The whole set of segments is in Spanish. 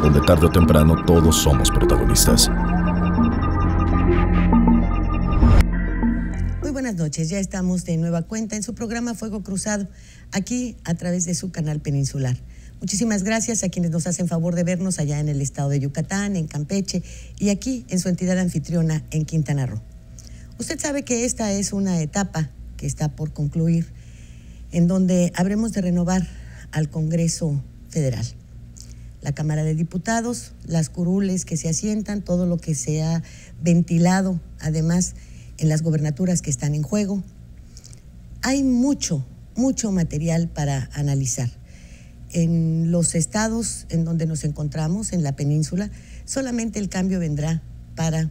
Donde tarde o temprano todos somos protagonistas. Muy buenas noches, ya estamos de nueva cuenta en su programa Fuego Cruzado, aquí a través de su canal peninsular. Muchísimas gracias a quienes nos hacen favor de vernos allá en el estado de Yucatán, en Campeche y aquí en su entidad anfitriona en Quintana Roo. Usted sabe que esta es una etapa que está por concluir en donde habremos de renovar al Congreso Federal. La Cámara de Diputados, las curules que se asientan, todo lo que se ha ventilado, además, en las gobernaturas que están en juego. Hay mucho, mucho material para analizar. En los estados en donde nos encontramos, en la península, solamente el cambio vendrá para,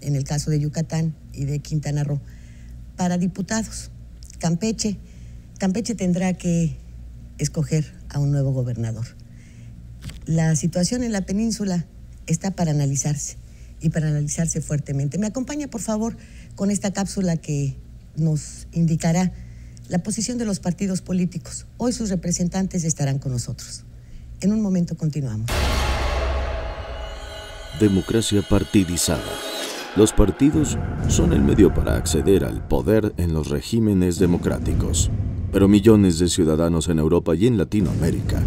en el caso de Yucatán y de Quintana Roo, para diputados. Campeche, Campeche tendrá que escoger a un nuevo gobernador. La situación en la península está para analizarse y para analizarse fuertemente. Me acompaña, por favor, con esta cápsula que nos indicará la posición de los partidos políticos. Hoy sus representantes estarán con nosotros. En un momento continuamos. Democracia partidizada. Los partidos son el medio para acceder al poder en los regímenes democráticos. Pero millones de ciudadanos en Europa y en Latinoamérica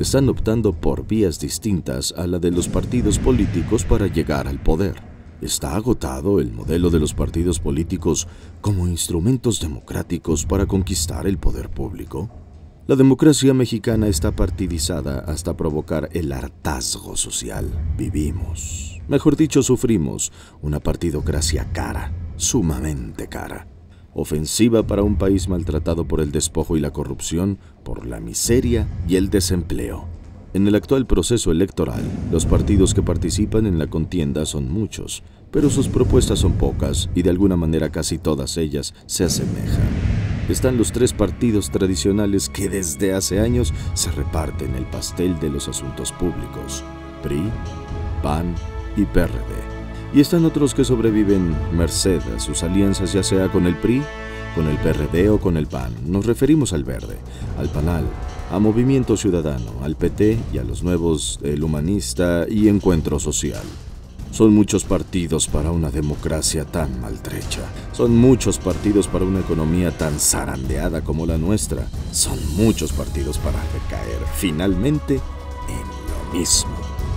están optando por vías distintas a la de los partidos políticos para llegar al poder. ¿Está agotado el modelo de los partidos políticos como instrumentos democráticos para conquistar el poder público? La democracia mexicana está partidizada hasta provocar el hartazgo social. Vivimos, mejor dicho, sufrimos una partidocracia cara, sumamente cara ofensiva para un país maltratado por el despojo y la corrupción, por la miseria y el desempleo. En el actual proceso electoral, los partidos que participan en la contienda son muchos, pero sus propuestas son pocas y de alguna manera casi todas ellas se asemejan. Están los tres partidos tradicionales que desde hace años se reparten el pastel de los asuntos públicos, PRI, PAN y PRD. Y están otros que sobreviven merced a sus alianzas ya sea con el PRI, con el PRD o con el PAN. Nos referimos al Verde, al PANAL, a Movimiento Ciudadano, al PT y a los nuevos El Humanista y Encuentro Social. Son muchos partidos para una democracia tan maltrecha. Son muchos partidos para una economía tan zarandeada como la nuestra. Son muchos partidos para recaer finalmente en lo mismo.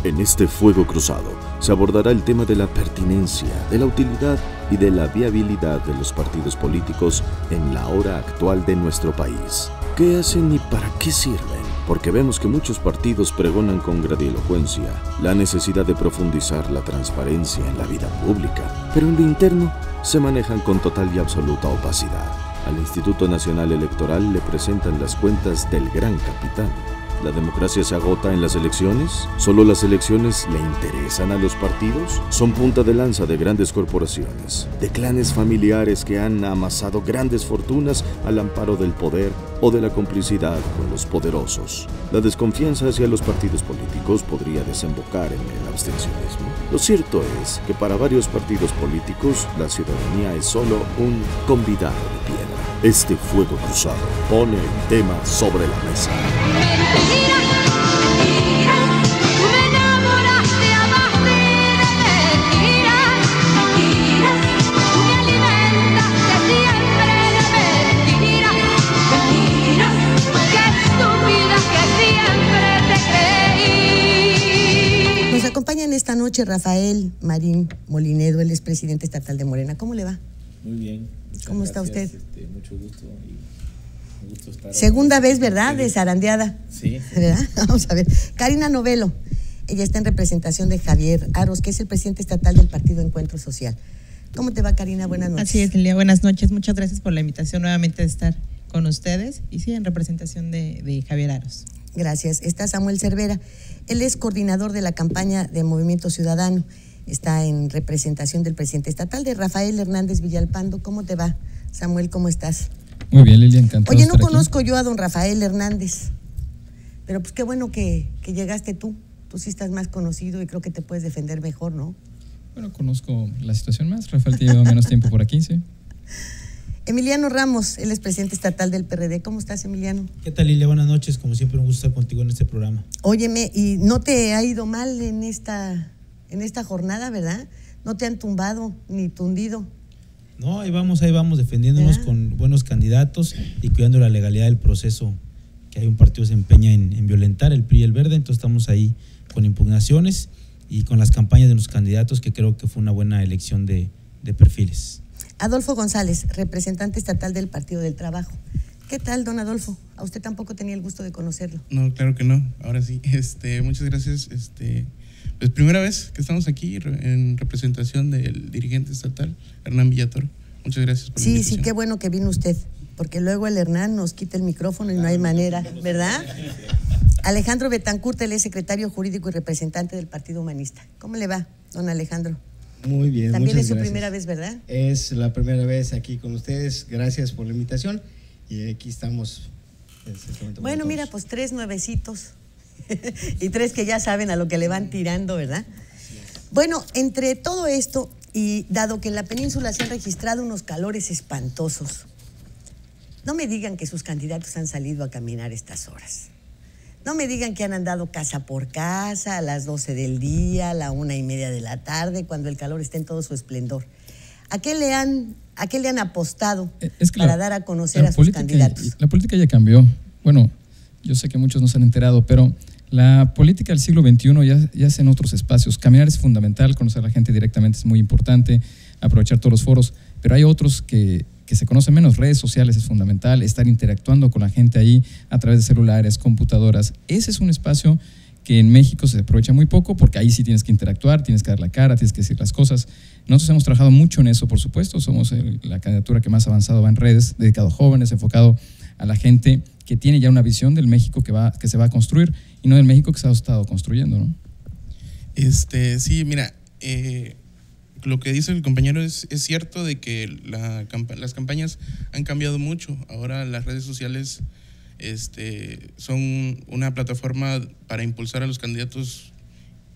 En este fuego cruzado se abordará el tema de la pertinencia, de la utilidad y de la viabilidad de los partidos políticos en la hora actual de nuestro país. ¿Qué hacen y para qué sirven? Porque vemos que muchos partidos pregonan con gradielocuencia la necesidad de profundizar la transparencia en la vida pública, pero en lo interno se manejan con total y absoluta opacidad. Al Instituto Nacional Electoral le presentan las cuentas del gran capitán ¿La democracia se agota en las elecciones? ¿Solo las elecciones le interesan a los partidos? Son punta de lanza de grandes corporaciones, de clanes familiares que han amasado grandes fortunas al amparo del poder o de la complicidad con los poderosos. La desconfianza hacia los partidos políticos podría desembocar en el abstencionismo. Lo cierto es que para varios partidos políticos la ciudadanía es solo un convidado de piedra. Este fuego cruzado pone el tema sobre la mesa. Nos acompaña en esta noche Rafael Marín Molinedo, él es presidente estatal de Morena. ¿Cómo le va? Muy bien. ¿Cómo está usted? Este, mucho gusto. Y gusto estar Segunda vez, ¿verdad? De zarandeada. Sí. ¿Verdad? Vamos a ver. Karina Novelo. Ella está en representación de Javier Aros, que es el presidente estatal del Partido Encuentro Social. ¿Cómo te va, Karina? Buenas noches. Así es, Lilia. Buenas noches. Muchas gracias por la invitación nuevamente de estar con ustedes y sí, en representación de, de Javier Aros. Gracias. Está Samuel Cervera. Él es coordinador de la campaña de Movimiento Ciudadano. Está en representación del presidente estatal de Rafael Hernández Villalpando. ¿Cómo te va, Samuel? ¿Cómo estás? Muy bien, Lilia, encantado. Oye, no aquí. conozco yo a don Rafael Hernández, pero pues qué bueno que, que llegaste tú. Tú sí estás más conocido y creo que te puedes defender mejor, ¿no? Bueno, conozco la situación más. Rafael te lleva menos tiempo por aquí, sí. Emiliano Ramos, él es presidente estatal del PRD. ¿Cómo estás, Emiliano? ¿Qué tal, Lilia? Buenas noches. Como siempre, un gusto estar contigo en este programa. Óyeme, ¿y no te ha ido mal en esta, en esta jornada, verdad? No te han tumbado ni tundido. No, ahí vamos, ahí vamos, defendiéndonos con buenos candidatos y cuidando la legalidad del proceso que hay un partido que se empeña en, en violentar, el PRI y el Verde. Entonces estamos ahí con impugnaciones y con las campañas de los candidatos, que creo que fue una buena elección de, de perfiles. Adolfo González, representante estatal del Partido del Trabajo. ¿Qué tal, don Adolfo? A usted tampoco tenía el gusto de conocerlo. No, claro que no. Ahora sí. Este, muchas gracias. Este, pues primera vez que estamos aquí en representación del dirigente estatal, Hernán Villatoro. Muchas gracias por la Sí, sí, invitación. qué bueno que vino usted, porque luego el Hernán nos quita el micrófono y no hay manera, ¿verdad? Alejandro Betancourt, él es secretario jurídico y representante del Partido Humanista. ¿Cómo le va, don Alejandro? Muy bien. También muchas es su gracias. primera vez, ¿verdad? Es la primera vez aquí con ustedes. Gracias por la invitación. Y aquí estamos. en este momento con Bueno, mira, pues tres nuevecitos y tres que ya saben a lo que le van tirando, ¿verdad? Bueno, entre todo esto, y dado que en la península se han registrado unos calores espantosos, no me digan que sus candidatos han salido a caminar estas horas. No me digan que han andado casa por casa a las 12 del día, a la una y media de la tarde, cuando el calor está en todo su esplendor. ¿A qué le han, a qué le han apostado Eh, Es que para la- dar a conocer a sus candidatos? La política ya cambió. Bueno, yo sé que muchos no se han enterado, pero la política del siglo XXI ya, ya es en otros espacios. Caminar es fundamental, conocer a la gente directamente es muy importante, aprovechar todos los foros, pero hay otros que, que se conocen menos. Redes sociales es fundamental, estar interactuando con la gente ahí a través de celulares, computadoras. Ese es un espacio que en México se aprovecha muy poco porque ahí sí tienes que interactuar, tienes que dar la cara, tienes que decir las cosas. Nosotros hemos trabajado mucho en eso, por supuesto. Somos la candidatura que más avanzado va en redes, dedicado a jóvenes, enfocado a la gente que tiene ya una visión del México que, va, que se va a construir y no del México que se ha estado construyendo. ¿no? Este, sí, mira, eh, lo que dice el compañero es, es cierto de que la las campañas han cambiado mucho. Ahora las redes sociales este, son una plataforma para impulsar a los candidatos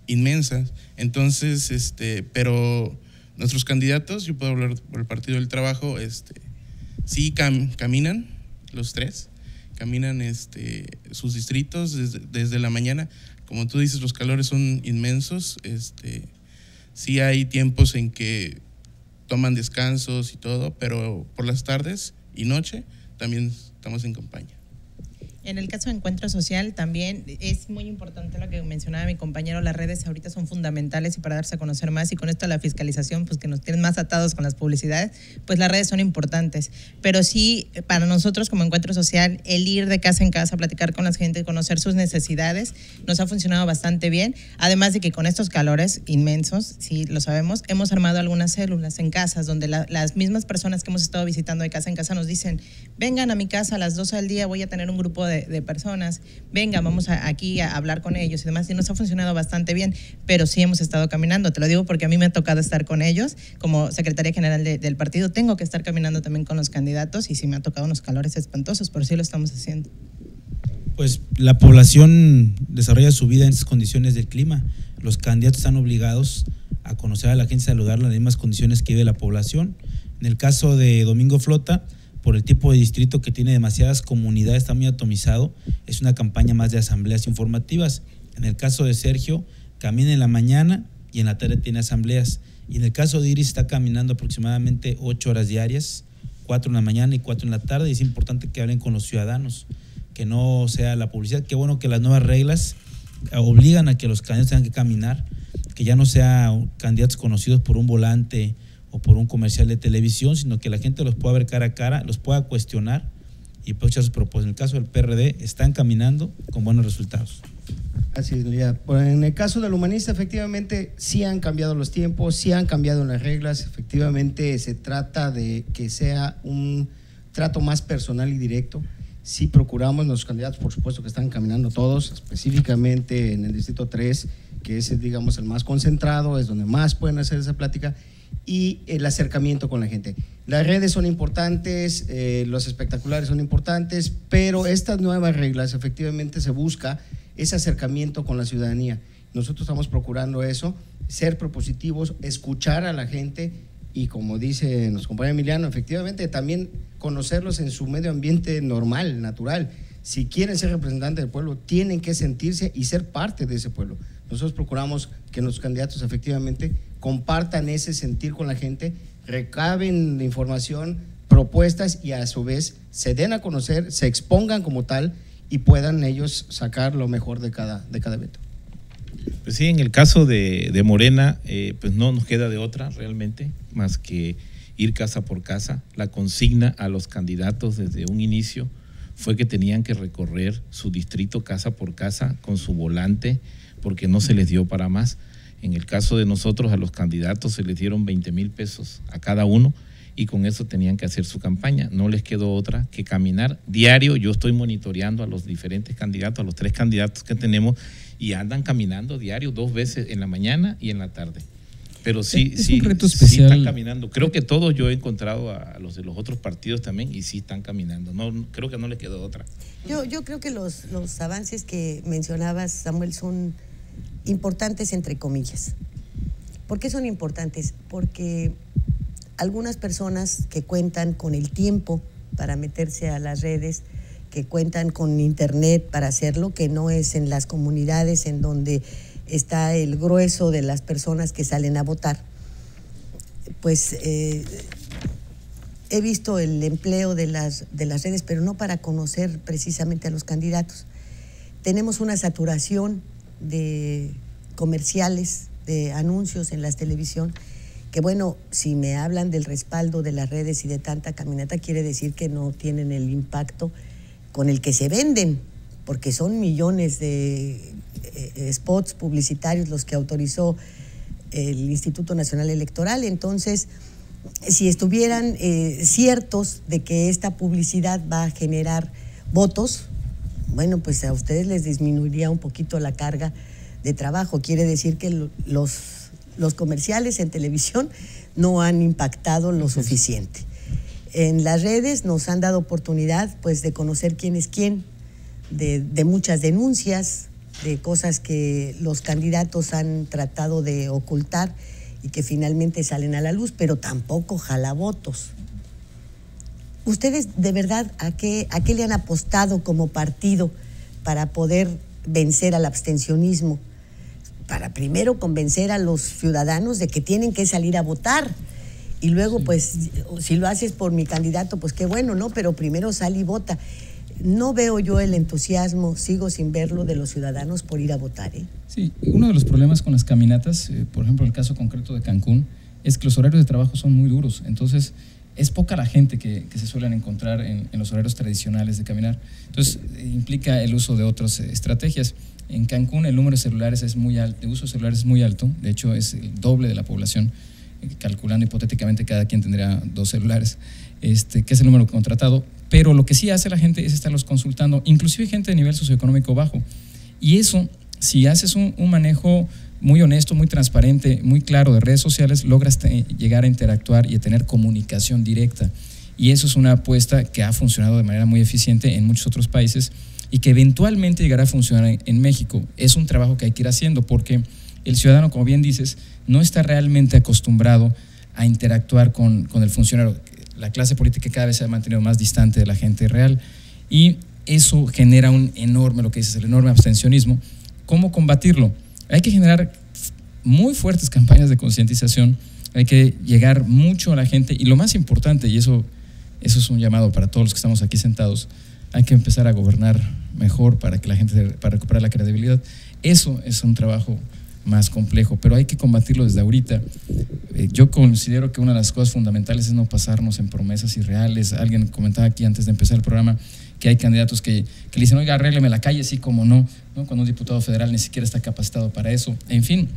inmensas. Entonces, este, pero nuestros candidatos, yo puedo hablar por el Partido del Trabajo, este, sí cam- caminan los tres, caminan este, sus distritos desde, desde la mañana. Como tú dices, los calores son inmensos. Este, sí hay tiempos en que toman descansos y todo, pero por las tardes y noche también estamos en campaña. En el caso de encuentro social también es muy importante lo que mencionaba mi compañero, las redes ahorita son fundamentales y para darse a conocer más y con esto la fiscalización, pues que nos tienen más atados con las publicidades, pues las redes son importantes. Pero sí, para nosotros como encuentro social, el ir de casa en casa, platicar con la gente, conocer sus necesidades, nos ha funcionado bastante bien. Además de que con estos calores inmensos, sí lo sabemos, hemos armado algunas células en casas donde la- las mismas personas que hemos estado visitando de casa en casa nos dicen, vengan a mi casa a las 12 del día, voy a tener un grupo de, de personas, vengan, vamos aquí a hablar con ellos y demás. Y nos ha funcionado bastante bien, pero sí hemos estado caminando. Te lo digo porque a mí me ha tocado estar con ellos como secretaria general de- del partido. Tengo que estar caminando también con los candidatos y sí me ha tocado unos calores espantosos, pero sí lo estamos haciendo. Pues la población desarrolla su vida en esas condiciones del clima. Los candidatos están obligados a conocer a la gente, saludarla en las mismas condiciones que vive la población. En el caso de Domingo Flota, por el tipo de distrito que tiene demasiadas comunidades, está muy atomizado, es una campaña más de asambleas informativas. En el caso de Sergio, camina en la mañana y en la tarde tiene asambleas. Y en el caso de Iris está caminando aproximadamente ocho horas diarias, cuatro en la mañana y cuatro en la tarde. Y es importante que hablen con los ciudadanos que no sea la publicidad. Qué bueno que las nuevas reglas obligan a que los candidatos tengan que caminar, que ya no sean candidatos conocidos por un volante o por un comercial de televisión, sino que la gente los pueda ver cara a cara, los pueda cuestionar y pueda echar sus propuestas. En el caso del PRD, están caminando con buenos resultados. Así es. Pues, En el caso del humanista, efectivamente, sí han cambiado los tiempos, sí han cambiado las reglas. Efectivamente, se trata de que sea un trato más personal y directo. Sí procuramos, nuestros candidatos, por supuesto, que están caminando todos, específicamente en el Distrito 3, que es, digamos, el más concentrado, es donde más pueden hacer esa plática, y el acercamiento con la gente. Las redes son importantes, eh, los espectaculares son importantes, pero estas nuevas reglas, efectivamente, se busca ese acercamiento con la ciudadanía. Nosotros estamos procurando eso, ser propositivos, escuchar a la gente y como dice nos compañero Emiliano, efectivamente también conocerlos en su medio ambiente normal, natural. Si quieren ser representantes del pueblo, tienen que sentirse y ser parte de ese pueblo. Nosotros procuramos que nuestros candidatos efectivamente compartan ese sentir con la gente, recaben información, propuestas y a su vez se den a conocer, se expongan como tal y puedan ellos sacar lo mejor de cada, de cada evento. Pues sí, en el caso de, de Morena, eh, pues no nos queda de otra realmente más que ir casa por casa. La consigna a los candidatos desde un inicio fue que tenían que recorrer su distrito casa por casa con su volante porque no se les dio para más. En el caso de nosotros, a los candidatos se les dieron 20 mil pesos a cada uno y con eso tenían que hacer su campaña. No les quedó otra que caminar diario. Yo estoy monitoreando a los diferentes candidatos, a los tres candidatos que tenemos y andan caminando diario dos veces en la mañana y en la tarde. Pero sí, Es sí, un reto sí están caminando. Creo que todos yo he encontrado a, a los de los otros partidos también y sí están caminando. No, creo que no les quedó otra. Yo, yo creo que los, los avances que mencionabas, Samuel, son importantes entre comillas. ¿Por qué son importantes? Porque algunas personas que cuentan con el tiempo para meterse a las redes, que cuentan con internet para hacerlo, que no es en las comunidades en donde está el grueso de las personas que salen a votar, pues eh, he visto el empleo de las, de las redes, pero no para conocer precisamente a los candidatos. Tenemos una saturación de comerciales, de anuncios en la televisión, que bueno, si me hablan del respaldo de las redes y de tanta caminata, quiere decir que no tienen el impacto con el que se venden, porque son millones de eh, spots publicitarios los que autorizó el Instituto Nacional Electoral. Entonces, si estuvieran eh, ciertos de que esta publicidad va a generar votos, bueno, pues a ustedes les disminuiría un poquito la carga de trabajo. Quiere decir que lo- los, los comerciales en televisión no han impactado lo suficiente. En las redes nos han dado oportunidad pues de conocer quién es quién, de, de muchas denuncias, de cosas que los candidatos han tratado de ocultar y que finalmente salen a la luz, pero tampoco jala votos. ¿Ustedes de verdad a qué, a qué le han apostado como partido para poder vencer al abstencionismo? Para primero convencer a los ciudadanos de que tienen que salir a votar. Y luego, pues, si lo haces por mi candidato, pues qué bueno, ¿no? Pero primero sal y vota. No veo yo el entusiasmo, sigo sin verlo, de los ciudadanos por ir a votar, ¿eh? Sí, uno de los problemas con las caminatas, eh, por ejemplo, el caso concreto de Cancún, es que los horarios de trabajo son muy duros. Entonces, es poca la gente que, que se suelen encontrar en, en los horarios tradicionales de caminar. Entonces, implica el uso de otras eh, estrategias. En Cancún el número de celulares es muy alto, de uso de celulares es muy alto, de hecho es el doble de la población, eh, calculando hipotéticamente cada quien tendría dos celulares, este, que es el número contratado, pero lo que sí hace la gente es estarlos consultando, inclusive gente de nivel socioeconómico bajo. Y eso, si haces un, un manejo muy honesto, muy transparente, muy claro de redes sociales, logras llegar a interactuar y a tener comunicación directa. Y eso es una apuesta que ha funcionado de manera muy eficiente en muchos otros países y que eventualmente llegará a funcionar en, en México. Es un trabajo que hay que ir haciendo porque el ciudadano, como bien dices, no está realmente acostumbrado a interactuar con, con el funcionario. La clase política cada vez se ha mantenido más distante de la gente real y eso genera un enorme, lo que dices, el enorme abstencionismo. ¿Cómo combatirlo? Hay que generar muy fuertes campañas de concientización, hay que llegar mucho a la gente y lo más importante, y eso, eso es un llamado para todos los que estamos aquí sentados, hay que empezar a gobernar mejor para que la gente, para recuperar la credibilidad. Eso es un trabajo más complejo, pero hay que combatirlo desde ahorita. Eh, yo considero que una de las cosas fundamentales es no pasarnos en promesas irreales. Alguien comentaba aquí antes de empezar el programa que hay candidatos que, que le dicen, oiga, arrégleme la calle, sí como no, ¿no? Cuando un diputado federal ni siquiera está capacitado para eso. En fin.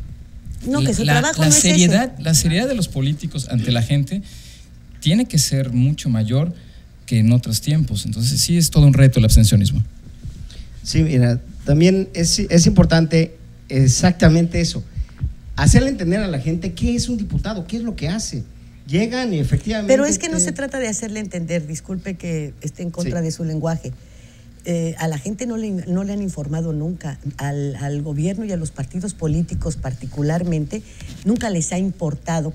No, que su la, trabajo la no es ese. seriedad, La seriedad de los políticos ante la gente tiene que ser mucho mayor que en otros tiempos. Entonces sí es todo un reto el abstencionismo. Sí, mira, también es, es importante exactamente eso. Hacerle entender a la gente qué es un diputado, qué es lo que hace. Llegan y efectivamente. Pero es que no se trata de hacerle entender, disculpe que esté en contra Sí. de su lenguaje. Eh, a la gente no le, no le han informado nunca, al, al gobierno y a los partidos políticos particularmente, nunca les ha importado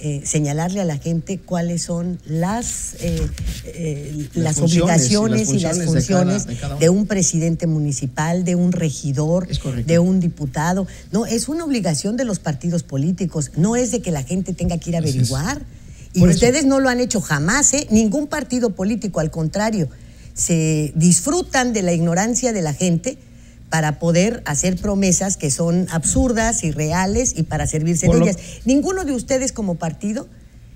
eh, señalarle a la gente cuáles son las, eh, eh, Las las, funciones y las obligaciones y las funciones de funciones cada- de cada uno. de un presidente municipal, de un regidor, de un diputado. No, es una obligación de los partidos políticos, no es de que la gente tenga que ir a averiguar. Y Por eso- ustedes no lo han hecho jamás, ¿eh? Ningún partido político, al contrario, se disfrutan de la ignorancia de la gente para poder hacer promesas que son absurdas, irreales y para servirse Por de lo- ellas. Ninguno de ustedes como partido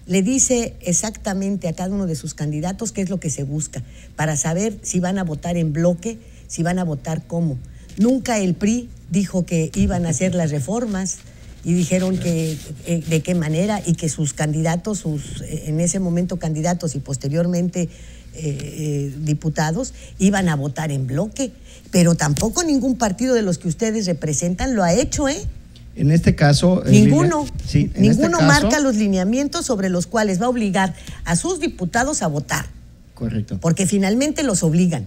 le dice exactamente a cada uno de sus candidatos qué es lo que se busca, para saber si van a votar en bloque, si van a votar cómo. Nunca el PRI dijo que iban a hacer las reformas y dijeron que eh, de qué manera y que sus candidatos, sus eh, en ese momento candidatos y posteriormente eh, diputados iban a votar en bloque. Pero tampoco ningún partido de los que ustedes representan lo ha hecho, ¿eh? En este caso. Ninguno. Sí, en este Ninguno caso- marca los lineamientos sobre los cuales va a obligar a sus diputados a votar, Correcto. porque finalmente los obligan.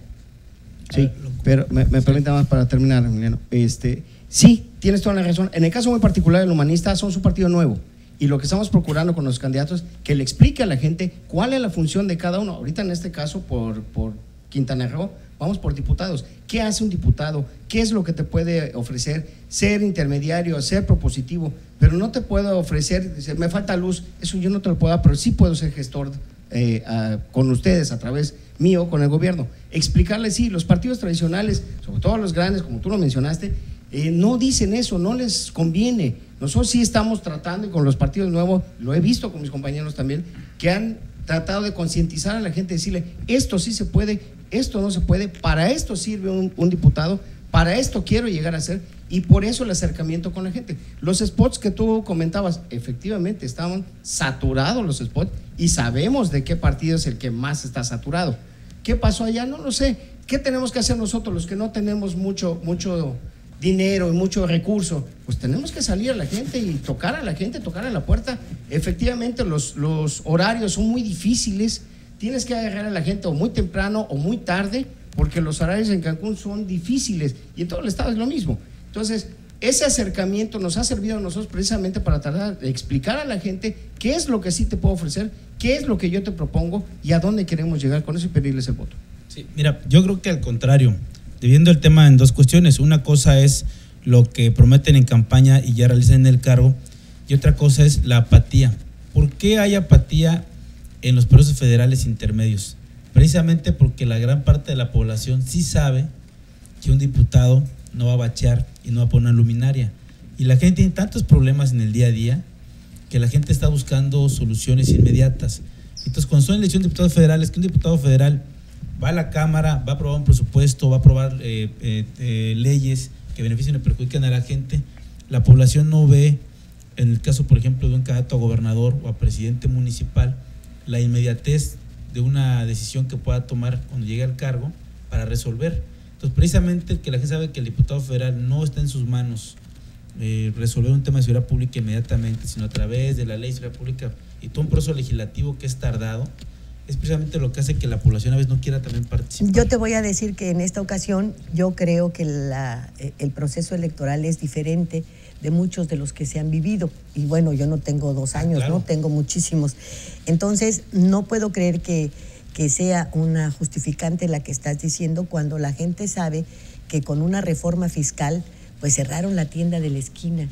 Sí, pero me, me permite más para terminar, Emiliano. Este, sí, tienes toda la razón. En el caso muy particular del humanista, son su partido nuevo. Y lo que estamos procurando con los candidatos, que le explique a la gente cuál es la función de cada uno. Ahorita en este caso, por, por Quintana Roo, vamos por diputados. ¿Qué hace un diputado? ¿Qué es lo que te puede ofrecer? Ser intermediario, ser propositivo. Pero no te puedo ofrecer, me falta luz, eso yo no te lo puedo dar, pero sí puedo ser gestor eh, con ustedes a través mío, con el gobierno. Explicarles, sí, los partidos tradicionales, sobre todo los grandes, como tú lo mencionaste, eh, no dicen eso, no les conviene. Nosotros sí estamos tratando, y con los partidos nuevos, lo he visto con mis compañeros también, que han tratado de concientizar a la gente, decirle, esto sí se puede, esto no se puede, para esto sirve un, diputado, para esto quiero llegar a ser, y por eso el acercamiento con la gente. Los spots que tú comentabas, efectivamente, estaban saturados los spots, y sabemos de qué partido es el que más está saturado. ¿Qué pasó allá? No lo sé. ¿Qué tenemos que hacer nosotros, los que no tenemos mucho, mucho dinero y mucho recurso? Pues tenemos que salir a la gente y tocar a la gente, tocar a la puerta. Efectivamente, los, los horarios son muy difíciles. Tienes que agarrar a la gente o muy temprano o muy tarde, porque los horarios en Cancún son difíciles y en todo el estado es lo mismo. Entonces, ese acercamiento nos ha servido a nosotros precisamente para tratar de explicar a la gente qué es lo que sí te puedo ofrecer, qué es lo que yo te propongo y a dónde queremos llegar con eso y pedirles el voto. Sí, mira, yo creo que al contrario, dividiendo el tema en dos cuestiones. Una cosa es lo que prometen en campaña y ya realizan en el cargo, y otra cosa es la apatía. ¿Por qué hay apatía en los procesos federales intermedios? Precisamente porque la gran parte de la población sí sabe que un diputado no va a bachear y no va a poner luminaria. Y la gente tiene tantos problemas en el día a día que la gente está buscando soluciones inmediatas. Entonces, cuando son elecciones de diputados federales, que un diputado federal va a la Cámara, va a aprobar un presupuesto, va a aprobar eh, eh, eh, leyes que beneficien y perjudican a la gente, la población no ve, en el caso, por ejemplo, de un candidato a gobernador o a presidente municipal, la inmediatez de una decisión que pueda tomar cuando llegue al cargo para resolver. Entonces, precisamente que la gente sabe que el diputado federal no está en sus manos eh, resolver un tema de seguridad pública inmediatamente, sino a través de la ley de seguridad pública y todo un proceso legislativo que es tardado, es precisamente lo que hace que la población a veces no quiera también participar. Yo te voy a decir que en esta ocasión yo creo que eh, el proceso electoral es diferente de muchos de los que se han vivido. Y bueno, yo no tengo dos años, claro. ¿no? Tengo muchísimos. Entonces, no puedo creer que, que sea una justificante la que estás diciendo cuando la gente sabe que con una reforma fiscal, pues cerraron la tienda de la esquina,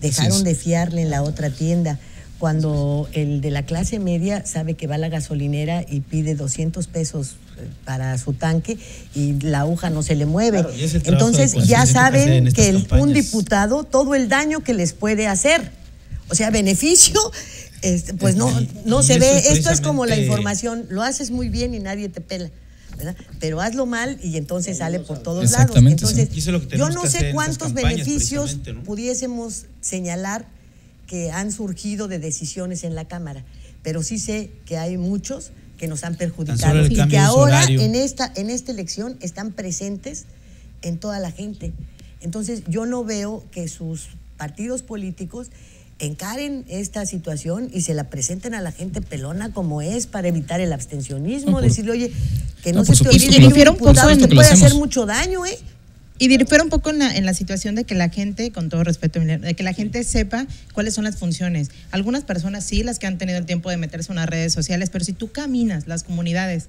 dejaron de fiarle en la otra tienda. Cuando el de la clase media sabe que va a la gasolinera y pide 200 pesos para su tanque y la aguja no se le mueve. Claro, Entonces ya que saben que el- un diputado, todo el daño que les puede hacer. O sea, beneficio, este, pues no, no y se ve. es Esto es como la información. Lo haces muy bien y nadie te pela. ¿verdad? Pero hazlo mal y entonces sale por todos lados. Sí. Entonces, Y eso es lo que yo no sé cuántos beneficios pudiésemos señalar que han surgido de decisiones en la Cámara, pero sí sé que hay muchos que nos han perjudicado y que ahora en esta en esta elección están presentes en toda la gente. Entonces, yo no veo que sus partidos políticos encaren esta situación y se la presenten a la gente pelona como es para evitar el abstencionismo, No, por- decirle, oye, que no, No, se te olvide que un diputado te puede hacer mucho daño, ¿eh? Y difiere un poco en la, en la situación de que la gente, con todo respeto, de que la gente sepa cuáles son las funciones. Algunas personas sí, las que han tenido el tiempo de meterse en las redes sociales, pero si tú caminas las comunidades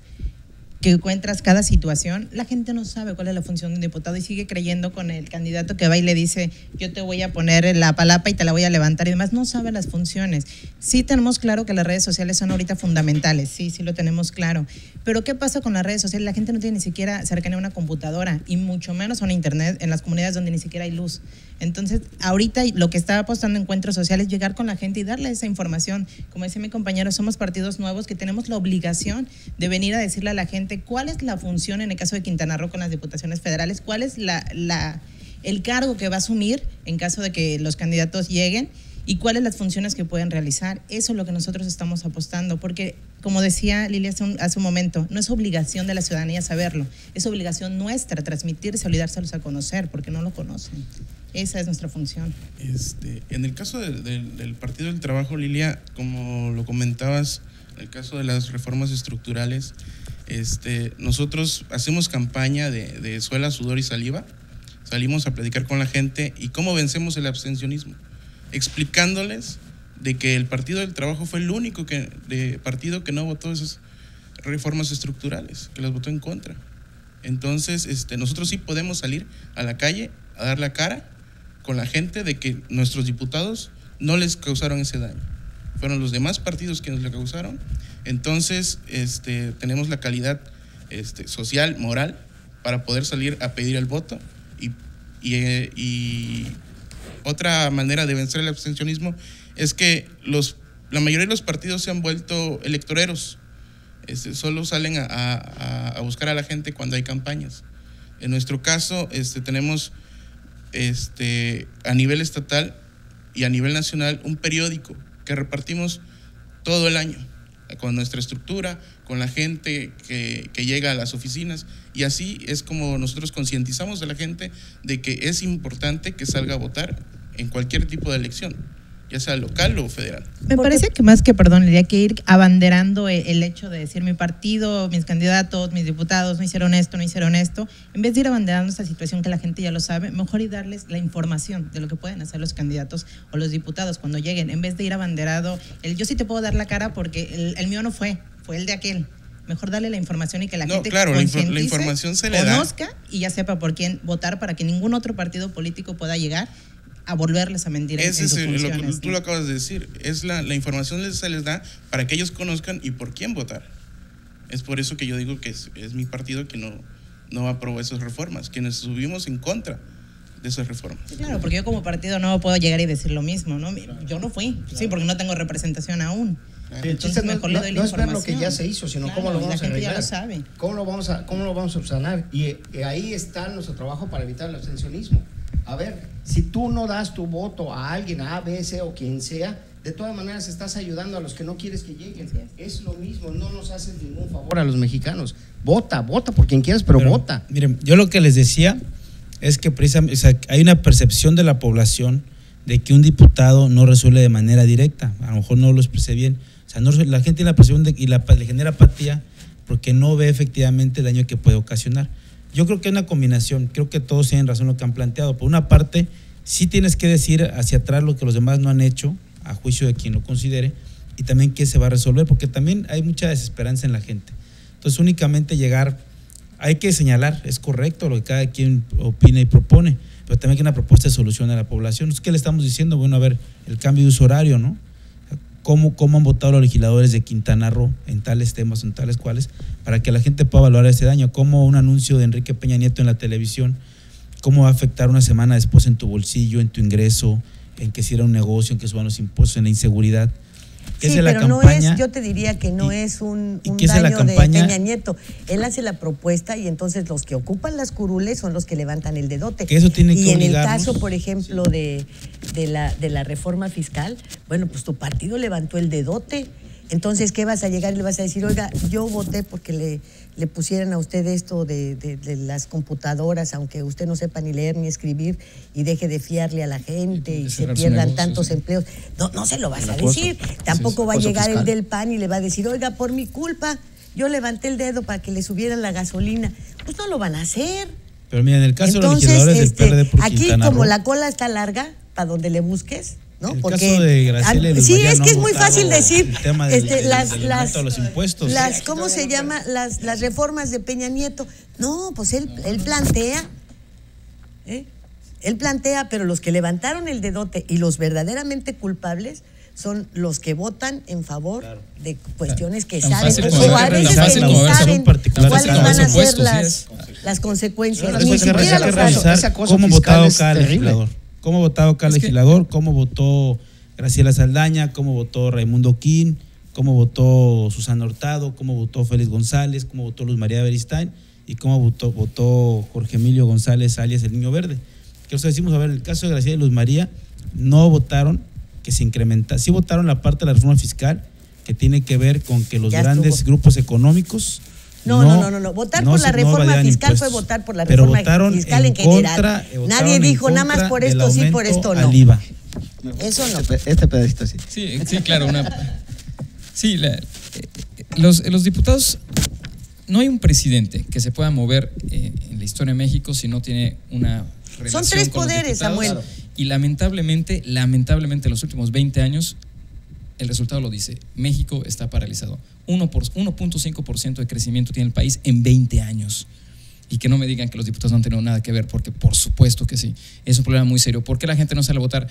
que encuentras cada situación, la gente no sabe cuál es la función de un diputado y sigue creyendo con el candidato que va y le dice, yo te voy a poner la palapa y te la voy a levantar y demás, no sabe las funciones. Sí tenemos claro que las redes sociales son ahorita fundamentales, sí, sí lo tenemos claro, pero ¿qué pasa con las redes sociales? La gente no tiene ni siquiera cercanía a una computadora y mucho menos a un internet en las comunidades donde ni siquiera hay luz. Entonces, ahorita lo que está apostando Encuentro Social es llegar con la gente y darle esa información. Como decía mi compañero, somos partidos nuevos que tenemos la obligación de venir a decirle a la gente cuál es la función en el caso de Quintana Roo con las diputaciones federales, cuál es el cargo que va a asumir en caso de que los candidatos lleguen y cuáles las funciones que pueden realizar. Eso es lo que nosotros estamos apostando, porque como decía Lilia hace un, momento, no es obligación de la ciudadanía saberlo, es obligación nuestra transmitirse, olvidárselos a conocer, porque no lo conocen. Esa es nuestra función. Este, en el caso del Partido del Trabajo, Lilia, como lo comentabas, en el caso de las reformas estructurales, este, nosotros hacemos campaña de, suela, sudor y saliva. Salimos a platicar con la gente y cómo vencemos el abstencionismo, explicándoles de que el Partido del Trabajo fue el único que, de partido que no votó esas reformas estructurales, que las votó en contra. Entonces, este, nosotros sí podemos salir a la calle a dar la cara con la gente de que nuestros diputados no les causaron ese daño. Fueron los demás partidos quienes lo causaron entonces, este, tenemos la calidad este, social, moral, para poder salir a pedir el voto. Y, y, otra manera de vencer el abstencionismo es que los, la mayoría de los partidos se han vuelto electoreros. Este, solo salen a, a, buscar a la gente cuando hay campañas. En nuestro caso, este, tenemos este, a nivel estatal y a nivel nacional un periódico que repartimos todo el año con nuestra estructura, con la gente que, llega a las oficinas. Y así es como nosotros concientizamos a la gente de que es importante que salga a votar en cualquier tipo de elección ya sea local o federal. Me parece que más que, perdón, habría que ir abanderando e, el hecho de decir mi partido, mis candidatos, mis diputados no hicieron esto, no hicieron esto, en vez de ir abanderando esta situación que la gente ya lo sabe, mejor y darles la información de lo que pueden hacer los candidatos o los diputados cuando lleguen, en vez de ir abanderado, el yo sí te puedo dar la cara porque el, mío no fue, fue el de aquel. Mejor darle la información y que la no, gente claro, la, información se le conozca y ya sepa por quién votar para que ningún otro partido político pueda llegar a volverles a mentir. Ese es lo que tú lo acabas de decir. Es la, la información que se les da para que ellos conozcan y por quién votar. Es por eso que yo digo que es, mi partido que no, no aprobó esas reformas, quienes subimos en contra de esas reformas. Claro, porque yo como partido no puedo llegar y decir lo mismo, ¿no? Yo no fui, sí, porque no tengo representación aún. Entonces, mejor no, le doy no es ver lo que ya se hizo, sino cómo lo vamos a arreglar. Ya lo sabe. ¿Cómo lo vamos a, cómo lo vamos a subsanar? Y, y ahí está nuestro trabajo para evitar el abstencionismo. A ver, si tú no das tu voto a alguien, a A, B, C o quien sea, de todas maneras estás ayudando a los que no quieres que lleguen. Es lo mismo, no nos haces ningún favor a los mexicanos. Vota, vota por quien quieras, pero, vota. Miren, yo lo que les decía es que precisamente, hay una percepción de la población de que un diputado no resuelve de manera directa. A lo mejor no lo expresé bien. O sea, la gente tiene la percepción de, y la, le genera apatía porque no ve efectivamente el daño que puede ocasionar. Yo creo que es una combinación, creo que todos tienen razón lo que han planteado. Por una parte, sí tienes que decir hacia atrás lo que los demás no han hecho, a juicio de quien lo considere, y también qué se va a resolver, porque también hay mucha desesperanza en la gente. Entonces, únicamente llegar, hay que señalar, es correcto lo que cada quien opina y propone, pero también hay una propuesta de solución a la población. ¿Qué le estamos diciendo? Bueno, a ver, el cambio de uso horario, ¿no? Cómo, cómo han votado los legisladores de Quintana Roo en tales temas, en tales cuales, para que la gente pueda valorar ese daño. Cómo un anuncio de Enrique Peña Nieto en la televisión, cómo va a afectar una semana después en tu bolsillo, en tu ingreso, en que si era un negocio, en que suban los impuestos, en la inseguridad sí, pero no es, yo te diría que no es un, daño de Peña Nieto. Él hace la propuesta y entonces los que ocupan las curules son los que levantan el dedote. eso tiene y en el caso, por ejemplo, de, de, la, de la reforma fiscal, bueno, pues tu partido levantó el dedote. Entonces, ¿qué vas a llegar y le vas a decir, oiga, yo voté porque le le pusieran a usted esto de, las computadoras, aunque usted no sepa ni leer ni escribir, y deje de fiarle a la gente y se pierdan tantos empleos. No, no se lo vas a decir. Tampoco va a llegar el del PAN y le va a decir, oiga, por mi culpa, yo levanté el dedo para que le subieran la gasolina. Pues no lo van a hacer. Pero mira, en el caso Entonces, de los legisladores este, del PRD por aquí Quintana como Roo, la cola está larga, para donde le busques, ¿no? El Porque caso de Graciela Luz sí, es que es muy votado fácil decir el tema del- este, del- las del las aumento a los impuestos. las ¿cómo se llama? Las las reformas de Peña Nieto. No, pues él él plantea ¿eh? Él plantea, pero los que levantaron el dedote y los verdaderamente culpables son los que votan en favor de cuestiones que saben o a veces que ni saben cuáles van a ser las, las consecuencias. Ni siquiera lo saben. revisar Esa cosa cómo es cada legislador. Cómo votaba cada Es que- legislador, cómo votó Graciela Saldaña, cómo votó Raimundo Quín, cómo votó Susana Hurtado, cómo votó Félix González, cómo votó Luz María Beristain y cómo votó, votó Jorge Emilio González alias el Niño Verde. Que os decimos, a ver, en el caso de Graciela y Luz María, no votaron que se incrementa, sí votaron la parte de la reforma fiscal que tiene que ver con que los Ya grandes estuvo. grupos económicos No, no, no, no, no. Votar por la no reforma fiscal fue votar por la Pero reforma votaron fiscal en, contra- general. eh, votaron Nadie en dijo nada más contra por esto sí, por esto no. al IVA. Eso no. Este, este pedacito sí. Sí, sí, claro. Una, sí, la- eh, los, los diputados, no hay un presidente que se pueda mover eh, en la historia de México si no tiene una relación tres con los poderes. Samuel. Y lamentablemente, lamentablemente, en los últimos 20 años, el resultado lo dice, México está paralizado. Uno por- 1.5% de crecimiento tiene el país en 20 años. Y que no me digan que los diputados no han tenido nada que ver, porque por supuesto que sí. Es un problema muy serio. ¿Por qué la gente no sale a votar?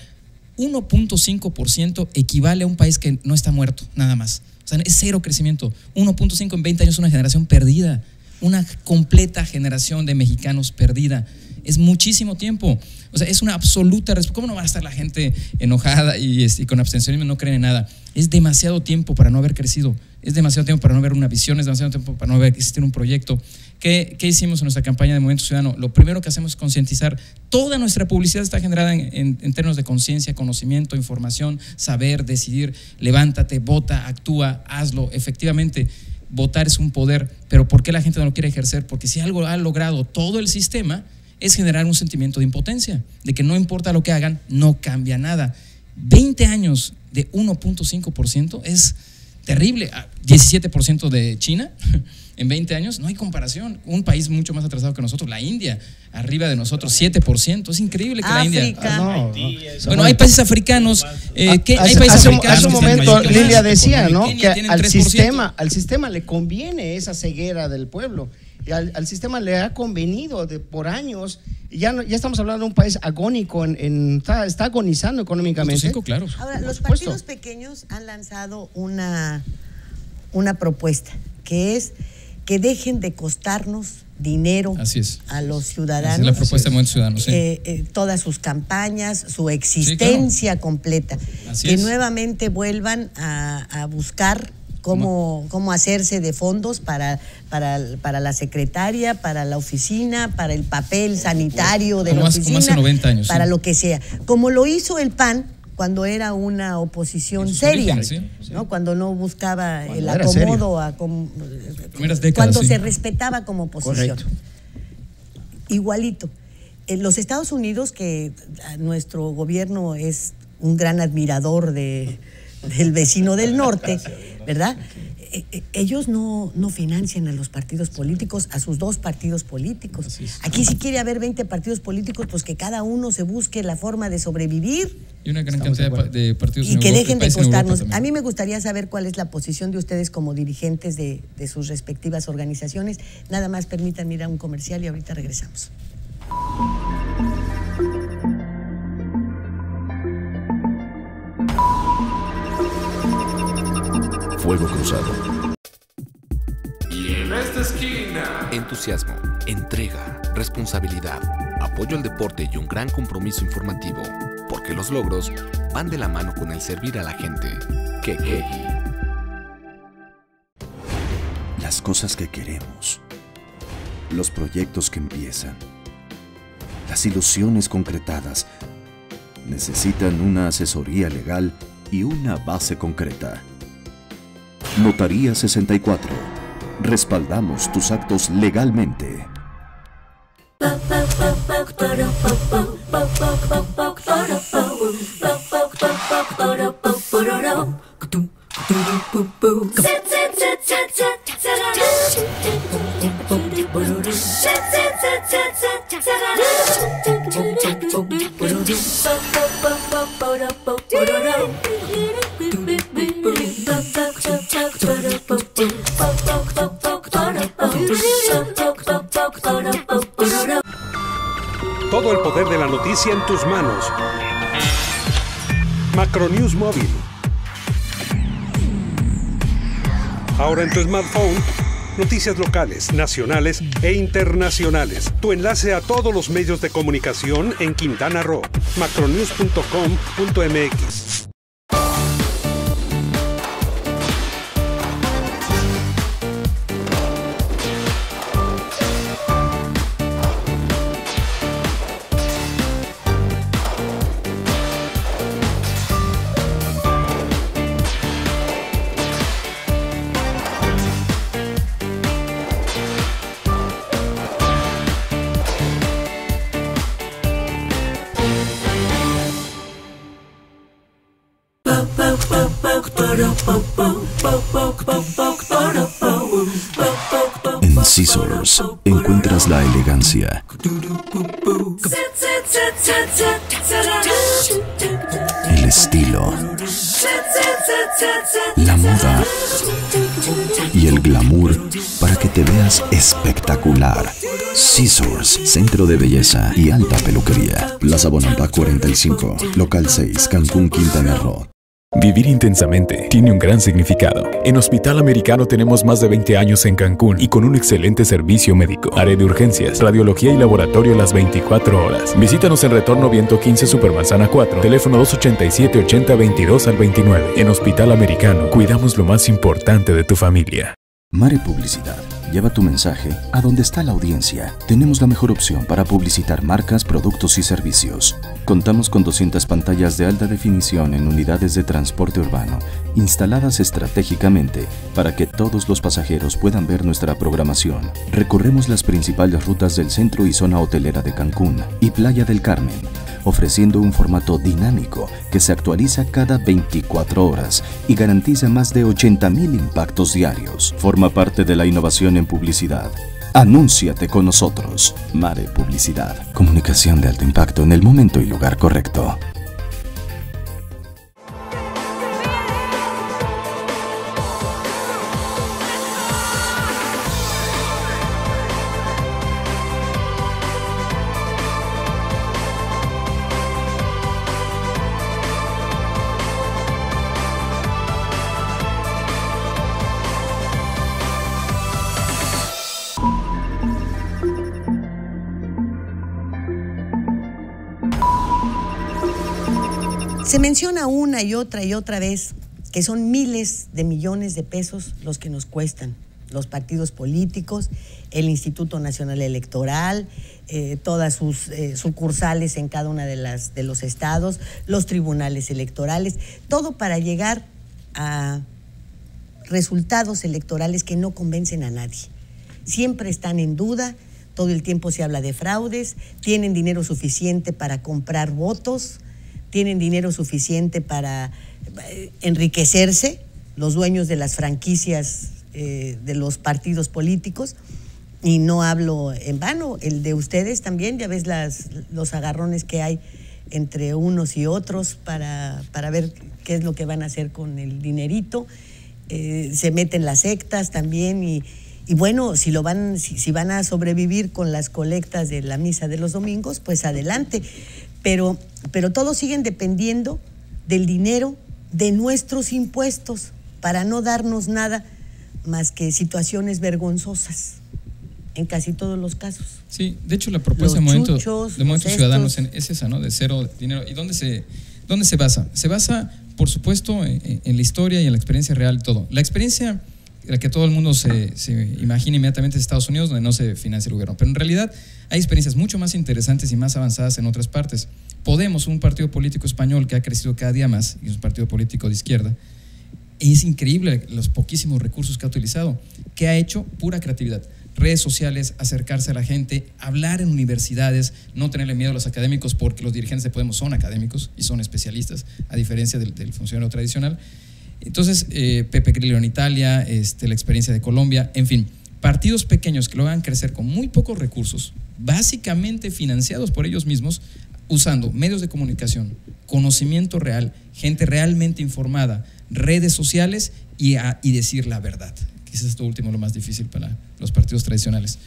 1.5% equivale a un país que no está muerto, nada más. O sea, es cero crecimiento. 1.5 en 20 años es una generación perdida. Una completa generación de mexicanos perdida. Es muchísimo tiempo. O sea, es una absoluta respuesta. ¿Cómo no va a estar la gente enojada y, este, y con abstencionismo no creen en nada? Es demasiado tiempo para no haber crecido. Es demasiado tiempo para no ver una visión, es demasiado tiempo para no ver existir un proyecto. ¿Qué, qué hicimos en nuestra campaña de Movimiento Ciudadano? Lo primero que hacemos es concientizar. Toda nuestra publicidad está generada en, en- en términos de conciencia, conocimiento, información, saber, decidir. Levántate, vota, actúa, hazlo. Efectivamente, votar es un poder, pero ¿por qué la gente no lo quiere ejercer? Porque si algo ha logrado todo el sistema, es generar un sentimiento de impotencia, de que no importa lo que hagan, no cambia nada. 20 años de 1.5% es terrible. Ah, 17% de China en 20 años, no hay comparación. Un país mucho más atrasado que nosotros, la India, arriba de nosotros, 7%. Es increíble que la India... África. No, no. Bueno, hay países africanos. eh, que hay hace, países hace africanos hace un momento Lilia decía, ¿no? Que Kenia tiene al 3%. sistema, al sistema le conviene esa ceguera del pueblo. Al, al sistema le ha convenido de, por años. Y ya, no- ya estamos hablando de un país agónico, en, en- está, está agonizando económicamente. Cinco, claro. Ahora, los supuesto. partidos pequeños han lanzado una, una propuesta, que es que dejen de costarnos dinero Así es. a los ciudadanos. es la propuesta de Movimiento Ciudadano, sí. eh, eh, todas sus campañas, su existencia completa. Así que es. nuevamente vuelvan a, a buscar cómo, cómo hacerse de fondos para, para, para la secretaria, para la oficina, para el papel sanitario de Como la oficina, hace 90 años, para sí. lo que sea. Como lo hizo el PAN cuando era una oposición seria, orígenes, sí, sí. ¿no? cuando no buscaba Cuando el acomodo, acom- Primeras décadas, cuando se respetaba como oposición. Correcto. Igualito. En los Estados Unidos, que a nuestro gobierno es un gran admirador de, del vecino del norte, ¿verdad? Eh, eh, Ellos no, no financian a los partidos políticos, a sus dos partidos políticos. Aquí si quiere haber 20 partidos políticos, pues que cada uno se busque la forma de sobrevivir Y una gran Estamos cantidad de, de partidos y en que Europa, dejen de costarnos. A mí me gustaría saber cuál es la posición de ustedes como dirigentes de, de sus respectivas organizaciones. Nada más permítanme ir a un comercial y ahorita regresamos. Fuego Cruzado. Y en esta esquina. Entusiasmo, entrega, responsabilidad, apoyo al deporte y un gran compromiso informativo, porque los logros van de la mano con el servir a la gente. Que Las cosas que queremos. Los proyectos que empiezan. Las ilusiones concretadas. Necesitan una asesoría legal y una base concreta. Notaría 64. Respaldamos tus actos legalmente. Todo el poder de la noticia en tus manos. Macronews Móvil. Ahora en tu smartphone, noticias locales, nacionales e internacionales. Tu enlace a todos los medios de comunicación en Quintana Roo. macronews.com.mx. el estilo, la moda y el glamour para que te veas espectacular. Scissors, centro de belleza y alta peluquería. Plaza Bonampa 45, local 6, Cancún, Quintana Roo. Vivir intensamente tiene un gran significado. En Hospital Americano tenemos más de 20 años en Cancún y con un excelente servicio médico. Área de urgencias, radiología y laboratorio las 24 horas. Visítanos en Retorno Viento 15 Supermanzana 4, teléfono 287 80 22 al 29. En Hospital Americano cuidamos lo más importante de tu familia. Mare Publicidad. Lleva tu mensaje a donde está la audiencia. Tenemos la mejor opción para publicitar marcas, productos y servicios. Contamos con 200 pantallas de alta definición en unidades de transporte urbano, instaladas estratégicamente para que todos los pasajeros puedan ver nuestra programación. Recorremos las principales rutas del centro y zona hotelera de Cancún y Playa del Carmen ofreciendo un formato dinámico que se actualiza cada 24 horas y garantiza más de 80.000 impactos diarios. Forma parte de la innovación en publicidad. Anúnciate con nosotros. Mare Publicidad. Comunicación de alto impacto en el momento y lugar correcto. Una y otra y otra vez que son miles de millones de pesos los que nos cuestan los partidos políticos, el Instituto Nacional Electoral, eh, todas sus eh, sucursales en cada una de las de los estados, los tribunales electorales, todo para llegar a resultados electorales que no convencen a nadie. Siempre están en duda, todo el tiempo se habla de fraudes, tienen dinero suficiente para comprar votos, tienen dinero suficiente para eh, enriquecerse, los dueños de las franquicias eh, de los partidos políticos, y no hablo en vano, el de ustedes también, ya ves las, los agarrones que hay entre unos y otros para, para ver qué es lo que van a hacer con el dinerito. Eh, se meten las sectas también y, y bueno, si, lo van, si, si van a sobrevivir con las colectas de la misa de los domingos, pues adelante. Pero, pero todos siguen dependiendo del dinero de nuestros impuestos para no darnos nada más que situaciones vergonzosas en casi todos los casos. Sí, de hecho la propuesta de Movimiento, chuchos, de Movimiento Ciudadanos es esa, ¿no? De cero dinero. ¿Y dónde se, dónde se basa? Se basa, por supuesto, en, en la historia y en la experiencia real y todo. La experiencia la que todo el mundo se, se imagina inmediatamente es Estados Unidos, donde no se financia el gobierno. Pero en realidad hay experiencias mucho más interesantes y más avanzadas en otras partes. Podemos, un partido político español que ha crecido cada día más, y es un partido político de izquierda, es increíble los poquísimos recursos que ha utilizado, que ha hecho pura creatividad. Redes sociales, acercarse a la gente, hablar en universidades, no tenerle miedo a los académicos porque los dirigentes de Podemos son académicos y son especialistas, a diferencia del, funcionario tradicional. Entonces, eh, Pepe Grillo en Italia, este, la experiencia de Colombia, en fin, partidos pequeños que lo hagan crecer con muy pocos recursos, básicamente financiados por ellos mismos, usando medios de comunicación, conocimiento real, gente realmente informada, redes sociales y, y decir la verdad. Quizás esto último lo más difícil para los partidos tradicionales.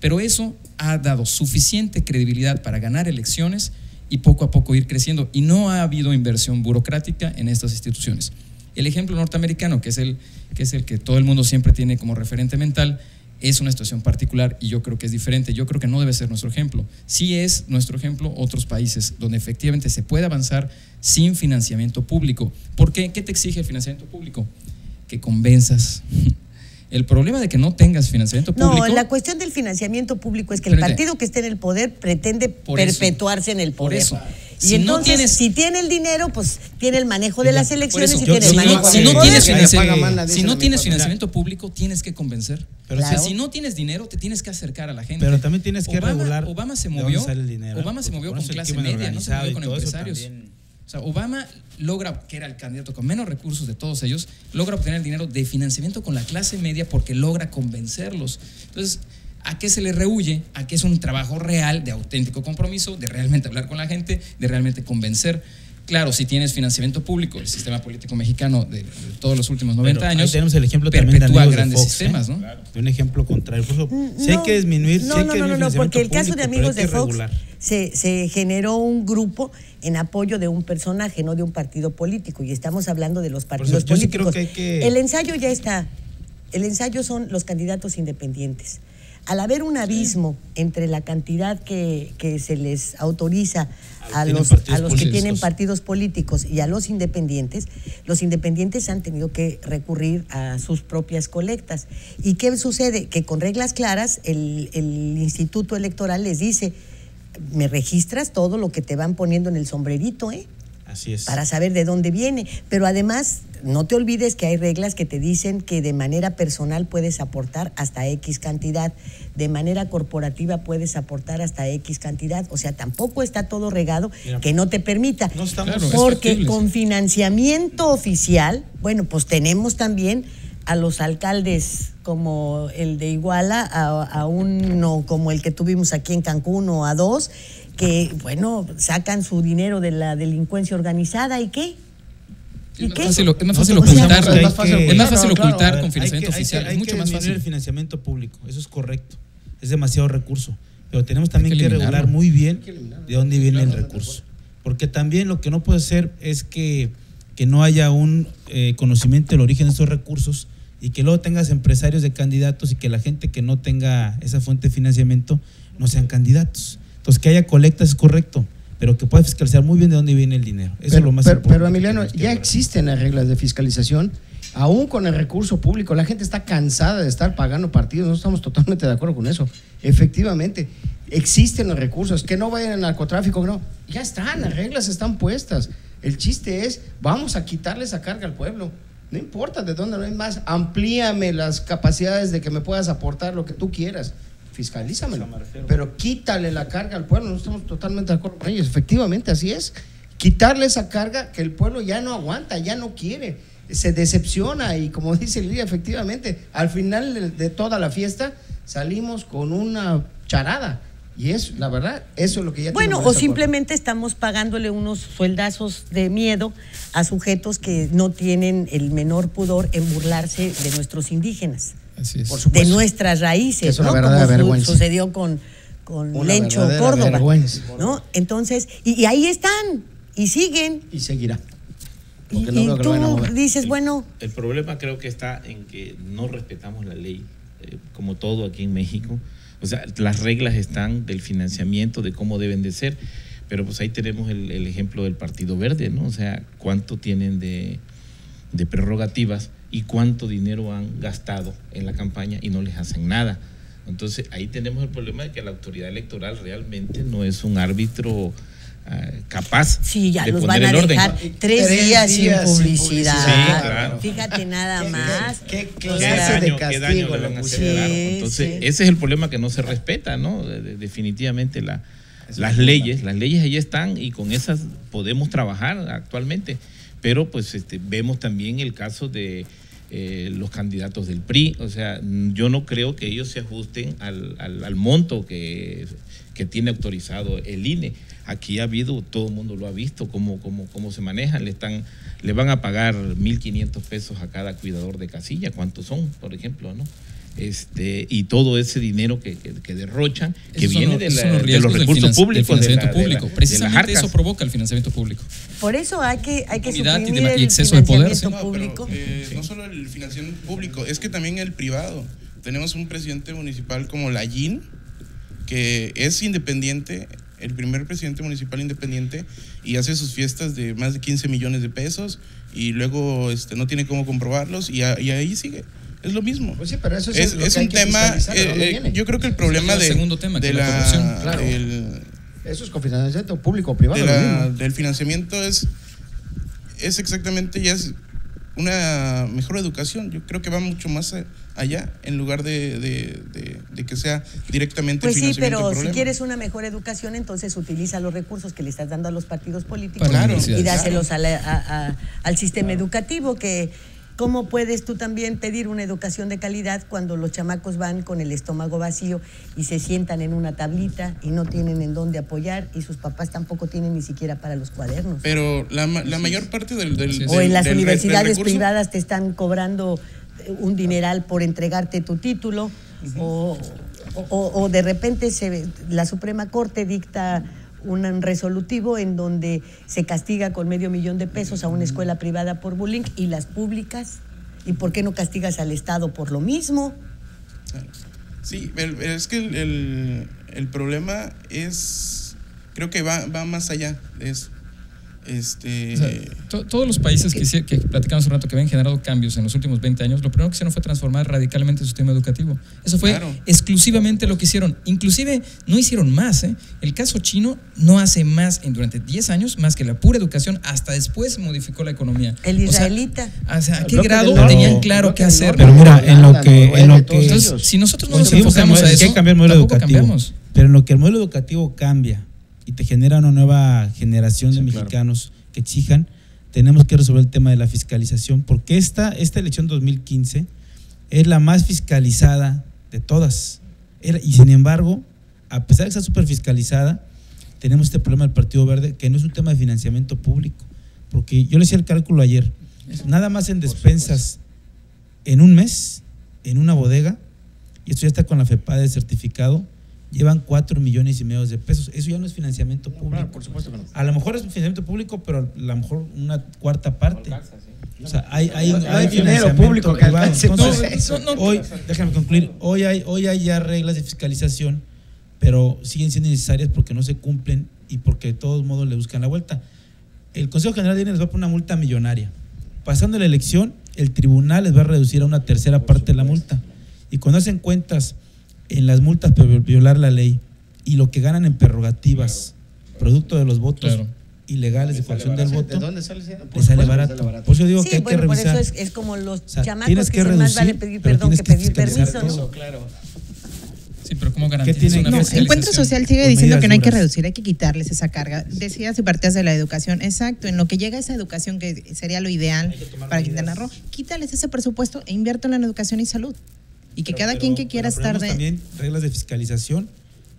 Pero eso ha dado suficiente credibilidad para ganar elecciones y poco a poco ir creciendo. Y no ha habido inversión burocrática en estas instituciones. El ejemplo norteamericano, que es el que, es el que todo el mundo siempre tiene como referente mental, es una situación particular y yo creo que es diferente. Yo creo que no debe ser nuestro ejemplo. Sí es nuestro ejemplo otros países donde efectivamente se puede avanzar sin financiamiento público. ¿Por qué? ¿Qué te exige el financiamiento público? Que convenzas. El problema de que no tengas financiamiento público. No, la cuestión del financiamiento público es que el partido que esté en el poder pretende eso. perpetuarse en el Por poder. eso. Y Si no entonces, tienes- si tiene el dinero, pues tiene el manejo de las elecciones eso, y yo- tiene el si no, manejo si no tienes, si no tienes financiamiento público, tienes que convencer. Pero o sea, si no tienes dinero, te tienes que acercar a la gente. Pero también tienes que Obama, regular Obama se movió. el dinero, Obama se movió con clase media, no se movió con empresarios. O sea, Obama logra, que era el candidato con menos recursos de todos ellos, logra obtener el dinero de financiamiento con la clase media porque logra convencerlos. Entonces, ¿a qué se le rehuye? A que es un trabajo real, de auténtico compromiso, de realmente hablar con la gente, de realmente convencer. Claro, si tienes financiamiento público, el sistema político mexicano de, de todos los últimos 90 Pero ahí años tenemos el ejemplo también de amigos de grandes Fox, sistemas, ¿eh? ¿no? De un ejemplo contrario. Por eso, Mm, sí hay que disminuir, no, sí hay no, que no, no, no, disminuir porque el caso de amigos de Fox se, se generó un grupo en apoyo de un personaje, no de un partido político. Y estamos hablando de los partidos yo sí creo políticos. que hay que- El ensayo ya está. El ensayo son los candidatos independientes. Al haber un abismo entre la cantidad que, que se les autoriza a tienen los, a los que tienen partidos políticos y a los independientes, los independientes han tenido que recurrir a sus propias colectas. ¿Y qué sucede? Que con reglas claras el, el Instituto Electoral les dice, me registras todo lo que te van poniendo en el sombrerito, ¿eh? Así es. para saber de dónde viene. Pero además, no te olvides que hay reglas que te dicen que de manera personal puedes aportar hasta X cantidad, de manera corporativa puedes aportar hasta X cantidad. O sea, tampoco está todo regado Mira, que no te permita. no estamos- Claro, es porque con financiamiento oficial, bueno, pues tenemos también a los alcaldes como el de Iguala, a, a uno como el que tuvimos aquí en Cancún o a dos, que, bueno, sacan su dinero de la delincuencia organizada y qué. Es ¿Y más qué? fácil, es más fácil ocultar. hay Es más fácil, que- es más fácil Claro, ocultar con financiamiento hay que- oficial. hay es mucho que más disminuir el fácil. financiamiento público, eso es correcto. Es demasiado recurso. Pero tenemos también que regular muy bien de dónde viene el recurso. Porque también lo que no puede ser es que, que no haya un eh, conocimiento del origen de esos recursos y que luego tengas empresarios de candidatos y que la gente que no tenga esa fuente de financiamiento no sean candidatos. Entonces, que haya colectas es correcto, pero que pueda fiscalizar muy bien de dónde viene el dinero. Eso es lo más pero- importante. pero, Emiliano, ya existen las reglas de fiscalización, aún con el recurso público. La gente está cansada de estar pagando partidos, no estamos totalmente de acuerdo con eso. Efectivamente, existen los recursos, que no vayan al narcotráfico, no. Ya están, las reglas están puestas. El chiste es, vamos a quitarle esa carga al pueblo. No importa de dónde no hay más, amplíame las capacidades de que me puedas aportar lo que tú quieras. Fiscalízamelo. Pero quítale la carga al pueblo, no estamos totalmente de acuerdo con ellos. Efectivamente, así es. Quitarle esa carga que el pueblo ya no aguanta, ya no quiere, se decepciona y como dice Lidia, efectivamente, al final de, de toda la fiesta salimos con una charada. Y es, la verdad, eso es lo que ya Bueno, o simplemente estamos pagándole unos sueldazos de miedo a sujetos que no tienen el menor pudor en burlarse de nuestros indígenas, de nuestras raíces, ¿no? Como su- sucedió con, con Una Lencho Córdoba. vergüenza. ¿no? Entonces, y, y ahí están, y siguen. Y seguirá. Y, no creo que tú dices, bueno, El problema creo que está en que no respetamos la ley, eh, como todo aquí en México. O sea, las reglas están del financiamiento, de cómo deben de ser, pero pues ahí tenemos el, el ejemplo del Partido Verde, ¿no? O sea, cuánto tienen de, de prerrogativas y cuánto dinero han gastado en la campaña y no les hacen nada. Entonces ahí tenemos el problema de que la autoridad electoral realmente no es un árbitro ah, capaz sí, ya de los poner van a el orden. dejar tres, Tres días, días sin sin publicidad. Sí, claro. Fíjate nada más. ¿Qué ¿Qué clase daño, de qué castigo daño le van a hacer? pusieron? Claro. Sí, Entonces, sí. ese es el problema que no se respeta, ¿no? De- de- definitivamente la- las leyes, las leyes ahí están y con esas podemos trabajar actualmente. Pero pues este, vemos también el caso de eh, los candidatos del PRI. O sea, yo no creo que ellos se ajusten al, al- al monto que, que tiene autorizado el INE. Aquí ha habido, todo el mundo lo ha visto, cómo, cómo, cómo se manejan. Le, están, le van a pagar 1.500 pesos a cada cuidador de casilla. ¿Cuántos son, por ejemplo? ¿no? Este, y todo ese dinero que, que, que derrochan, que Esos viene los- de, la- los de recursos públicos. la- financiamiento de la- público. de Precisamente eso provoca el financiamiento público. Por eso hay que, hay que Impunidad y suprimir dema- y el exceso de poder, financiamiento sí. No, pero, público. eh, no solo el financiamiento público, es que también el privado. Tenemos un presidente municipal como Lallín, que es independiente, el primer presidente municipal independiente, y hace sus fiestas de más de 15 millones de pesos, y luego este, no tiene cómo comprobarlos, y, a- y ahí sigue. Es lo mismo. Pues sí, pero eso es es, es un tema, fiscalizar, ¿de eh, dónde eh, viene? yo creo que el problema es el de, segundo tema, de que la la, corrupción. Claro. del- Eso es con financiamiento público o privado. de la- del financiamiento es, es exactamente, ya es una mejor educación. Yo creo que va mucho más a- allá en lugar de, de- de- de que sea directamente Pues sí, pero si quieres una mejor educación, entonces utiliza los recursos que le estás dando a los partidos políticos Claro, y dáselos a la- a- a- al sistema educativo, que cómo puedes tú también pedir una educación de calidad cuando los chamacos van con el estómago vacío y se sientan en una tablita y no tienen en dónde apoyar y sus papás tampoco tienen ni siquiera para los cuadernos. Pero la, ma- la mayor parte del, del- Así es. O del- en las del re- del universidades privadas te están cobrando eh, un dineral por entregarte tu título o, o- o de repente se, la Suprema Corte dicta un resolutivo en donde se castiga con medio millón de pesos a una escuela privada por bullying y las públicas. ¿Y por qué no castigas al Estado por lo mismo? Sí, es que el, el- el problema es, creo que va, va más allá de eso. Este, O sea, to- todos los países que, que platicamos hace un rato que habían generado cambios en los últimos 20 años, lo primero que hicieron fue transformar radicalmente su sistema educativo. Eso fue Claro. exclusivamente lo que hicieron. Inclusive no hicieron más. ¿eh? El caso chino no hace más en, durante 10 años más que la pura educación. Hasta después modificó la economía. El israelita. O sea, ¿a qué grado norte, tenían claro qué hacer? Pero mira, en lo que- en lo que-. Entonces, si nosotros no nos enfocamos a hay eso, que cambiar el modelo tampoco educativo. cambiamos. Pero en lo que el modelo educativo cambia y te genera una nueva generación de mexicanos que exijan, tenemos que resolver el tema de la fiscalización, porque esta, esta elección 2015 es la más fiscalizada de todas. Era- y sin embargo, a pesar de que está súper fiscalizada, tenemos este problema del Partido Verde, que no es un tema de financiamiento público. Porque yo le decía el cálculo ayer, nada más en despensas en un mes, en una bodega, y esto ya está con la FEPA de certificado, llevan 4 millones y medio de pesos. Eso ya no es financiamiento público. por supuesto que no. A lo mejor es financiamiento público, pero a lo mejor una cuarta parte. O sea, hay, hay, No hay hay dinero público que alcance Entonces, para eso. no, no, hoy, déjame concluir, hoy hay, hoy hay ya reglas de fiscalización, pero siguen siendo necesarias porque no se cumplen y porque de todos modos le buscan la vuelta. El Consejo General de Bienes les va a poner una multa millonaria. Pasando la elección, el tribunal les va a reducir a una tercera parte de la multa. Y cuando hacen cuentas en las multas por violar la ley y lo que ganan en prerrogativas, producto de los votos Claro. ilegales de coacción del ¿De voto, dónde sale ese? les sale barato. Por eso digo que Sí, hay bueno, que por revisar. eso es, es como los O sea, chamacos tienes que, que dicen, más vale reducir, pedir perdón que tienes que pedir permiso, claro. Sí, pero ¿cómo garantizas tiene- una no? Encuentro Social sigue diciendo que no hay que reducir, hay que quitarles esa carga. Decías y partías de la educación. Exacto, en lo que llega esa educación, que sería lo ideal para Quintana Roo, quítales ese presupuesto e inviértelo en educación y salud. Y que cada quien que quiera Pero estar de... también reglas de fiscalización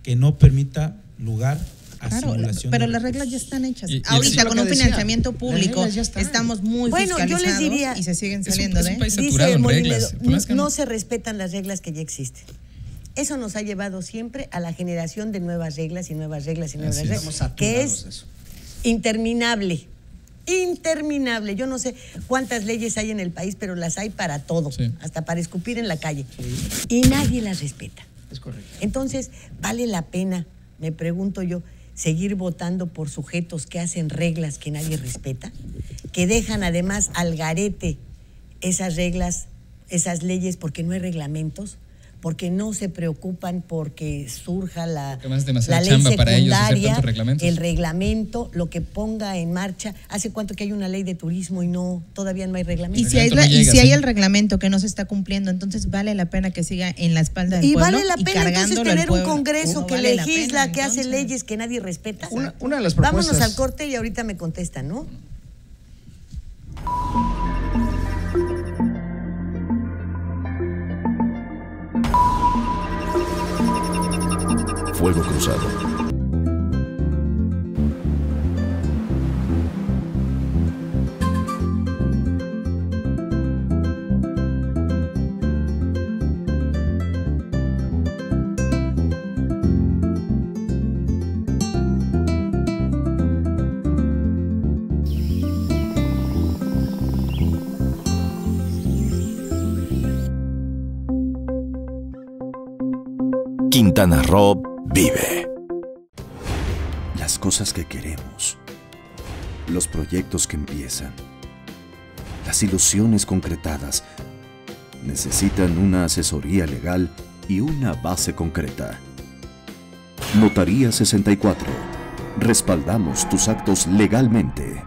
que no permita lugar a Claro, simulación. pero las reglas ya están hechas. Y- y Ahorita con un decía, financiamiento público reglas estamos muy Bueno, yo les fiscalizados diría- y se siguen Es un- saliendo es un de... Dice reglas. Es que no no- se respetan las reglas que ya existen. Eso nos ha llevado siempre a la generación de nuevas reglas y nuevas reglas y nuevas Así es. reglas, Estamos que es interminable. Interminable. Yo no sé cuántas leyes hay en el país, pero las hay para todo, Sí. hasta para escupir en la calle. Y nadie las respeta. Es correcto. Entonces, ¿vale la pena, me pregunto yo, seguir votando por sujetos que hacen reglas que nadie respeta? Que dejan además al garete esas reglas, esas leyes, porque no hay reglamentos, porque no se preocupan porque surja la, la ley chamba para ellos secundaria, el reglamento, lo que ponga en marcha. ¿Hace cuánto que hay una ley de turismo y no todavía no hay Y reglamento? si, hay, y llega, si hay el reglamento que no se está cumpliendo, entonces vale la pena que siga en la espalda del Y pueblo. vale la pena entonces tener un congreso que vale legisla, pena, que hace leyes que nadie respeta. Una, una de las Vámonos propuestas. al corte y ahorita me contestan, ¿no? Fuego Cruzado. Quintana Roo, vive. Las cosas que queremos. Los proyectos que empiezan. Las ilusiones concretadas necesitan una asesoría legal y una base concreta. Notaría 64. Respaldamos tus actos legalmente.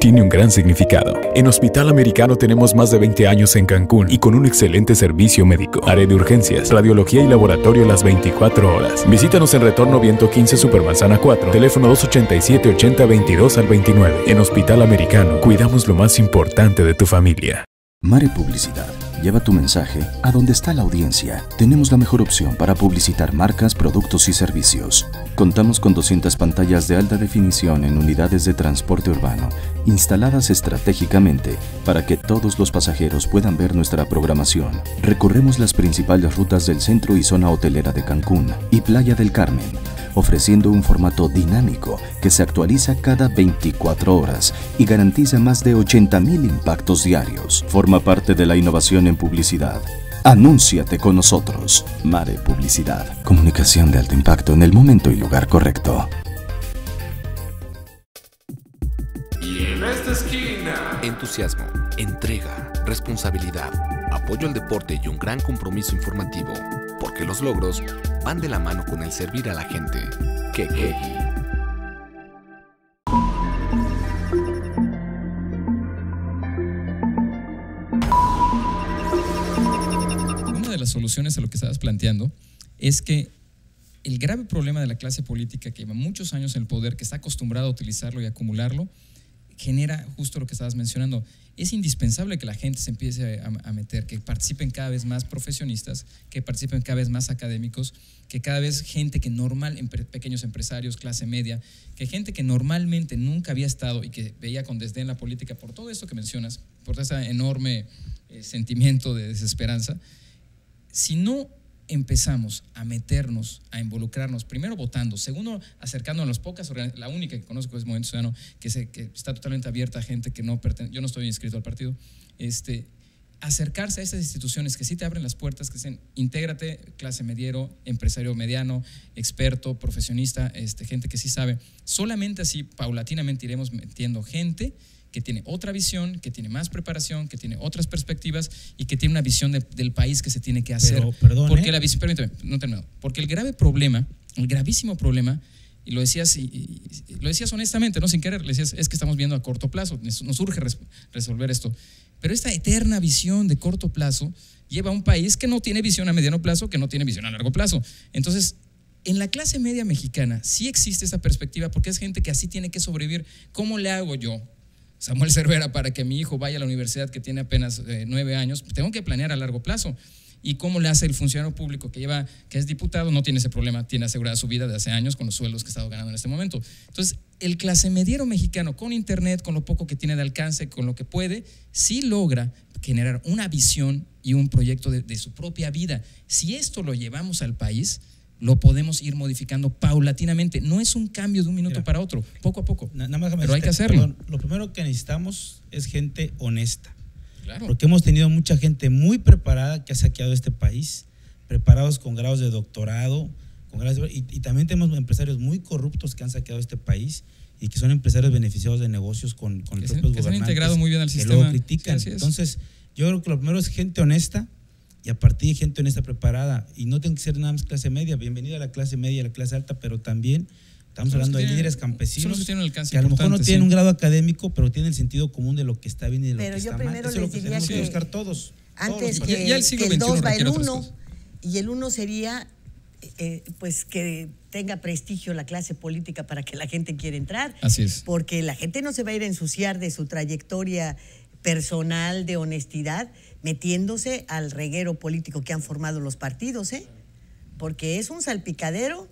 Tiene un gran significado. En Hospital Americano tenemos más de 20 años en Cancún y con un excelente servicio médico. Área de urgencias, radiología y laboratorio las 24 horas. Visítanos en Retorno Viento 15 Supermanzana 4, teléfono 287 80 22 al 29. En Hospital Americano cuidamos lo más importante de tu familia. Mare Publicidad. Lleva tu mensaje a donde está la audiencia. Tenemos la mejor opción para publicitar marcas, productos y servicios. Contamos con 200 pantallas de alta definición en unidades de transporte urbano, instaladas estratégicamente para que todos los pasajeros puedan ver nuestra programación. Recorremos las principales rutas del centro y zona hotelera de Cancún y Playa del Carmen, ofreciendo un formato dinámico que se actualiza cada 24 horas y garantiza más de 80.000 impactos diarios. Forma parte de la innovación en publicidad. Anúnciate con nosotros. Mare Publicidad. Comunicación de alto impacto en el momento y lugar correcto. Y en esta esquina. Entusiasmo, entrega, responsabilidad, apoyo al deporte y un gran compromiso informativo, porque los logros van de la mano con el servir a la gente. Que. Una de las soluciones a lo que estabas planteando es que el grave problema de la clase política que lleva muchos años en el poder, que está acostumbrado a utilizarlo y acumularlo, genera justo lo que estabas mencionando. Es indispensable que la gente se empiece a, meter, que participen cada vez más profesionistas, que participen cada vez más académicos, que cada vez gente que normal, pequeños empresarios, clase media, que gente que normalmente nunca había estado y que veía con desdén la política por todo esto que mencionas, por ese enorme eh, sentimiento de desesperanza, si no empezamos a meternos, a involucrarnos, primero votando, segundo acercándonos a las pocas la única que conozco es Movimiento Ciudadano, que, se, que está totalmente abierta a gente que no pertenece, yo no estoy inscrito al partido, este, acercarse a esas instituciones que sí te abren las puertas, que dicen, intégrate, clase mediero, empresario mediano, experto, profesionista, este, gente que sí sabe. Solamente así, paulatinamente iremos metiendo gente que tiene otra visión, que tiene más preparación, que tiene otras perspectivas y que tiene una visión de- del país que se tiene que hacer. Pero, perdón, Porque ¿eh? la visión, permítame, no he terminado. Porque el grave problema, el gravísimo problema Y lo decías, y, lo decías honestamente, no sin querer, le decías, es que estamos viendo a corto plazo, nos nos urge res- resolver esto. Pero esta eterna visión de corto plazo lleva a un país que no tiene visión a mediano plazo, que no tiene visión a largo plazo. Entonces, en la clase media mexicana sí existe esa perspectiva porque es gente que así tiene que sobrevivir. ¿Cómo le hago yo, Samuel Cervera, para que mi hijo vaya a la universidad que tiene apenas eh, nueve años? Tengo que planear a largo plazo. ¿Y cómo le hace el funcionario público que lleva, que es diputado, no tiene ese problema, tiene asegurada su vida de hace años con los sueldos que ha estado ganando en este momento? Entonces, el clase mediero mexicano con internet, con lo poco que tiene de alcance, con lo que puede, sí logra generar una visión y un proyecto de, de su propia vida. Si esto lo llevamos al país, lo podemos ir modificando paulatinamente. No es un cambio de un minuto para otro, poco a poco. Na- nada más Pero hay que decirte, hacerlo. perdón, lo primero que necesitamos es gente honesta. Claro. Porque hemos tenido mucha gente muy preparada que ha saqueado este país, preparados con grados de doctorado, con grados de- y, y también tenemos empresarios muy corruptos que han saqueado este país y que son empresarios beneficiados de negocios con, con Que los se- propios que se han integrado muy bien al que sistema. luego critican. Sí, así es. Entonces, yo creo que lo primero es gente honesta y a partir de gente honesta preparada. Y no tiene que ser nada más clase media. Bienvenida a la clase media y a la clase alta, pero también estamos Son hablando de tienen- líderes son campesinos los que tienen que a lo mejor no tienen sí. un grado académico, pero tienen el sentido común de lo que está bien y de lo Pero que está mal. primero Eso es lo les que diría tenemos que que buscar todos. Antes todos. que, Ya el siglo que el XXI 2 va el requiere otras 1 cosas. y el 1 sería eh, pues que tenga prestigio la clase política para que la gente quiera entrar. Así es. Porque la gente no se va a ir a ensuciar de su trayectoria personal de honestidad metiéndose al reguero político que han formado los partidos, ¿eh? Porque es un salpicadero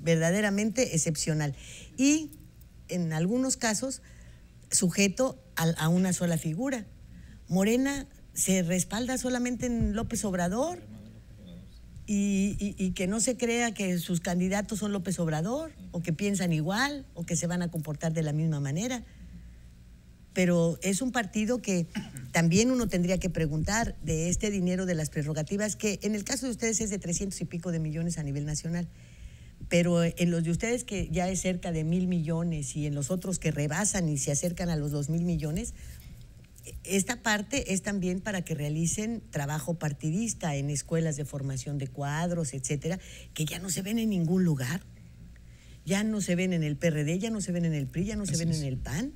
verdaderamente excepcional. Y en algunos casos sujeto a, una sola figura. Morena se respalda solamente en López Obrador y que no se crea que sus candidatos son López Obrador o que piensan igual o que se van a comportar de la misma manera. Pero es un partido que también uno tendría que preguntar de este dinero de las prerrogativas, que en el caso de ustedes es de 300 y pico de millones a nivel nacional pero en los de ustedes que ya es cerca de mil millones y en los otros que rebasan y se acercan a los dos mil millones, esta parte es también para que realicen trabajo partidista en escuelas de formación de cuadros, etcétera, que ya no se ven en ningún lugar. Ya no se ven en el PRD, ya no se ven en el PRI, ya no se ven en el PAN.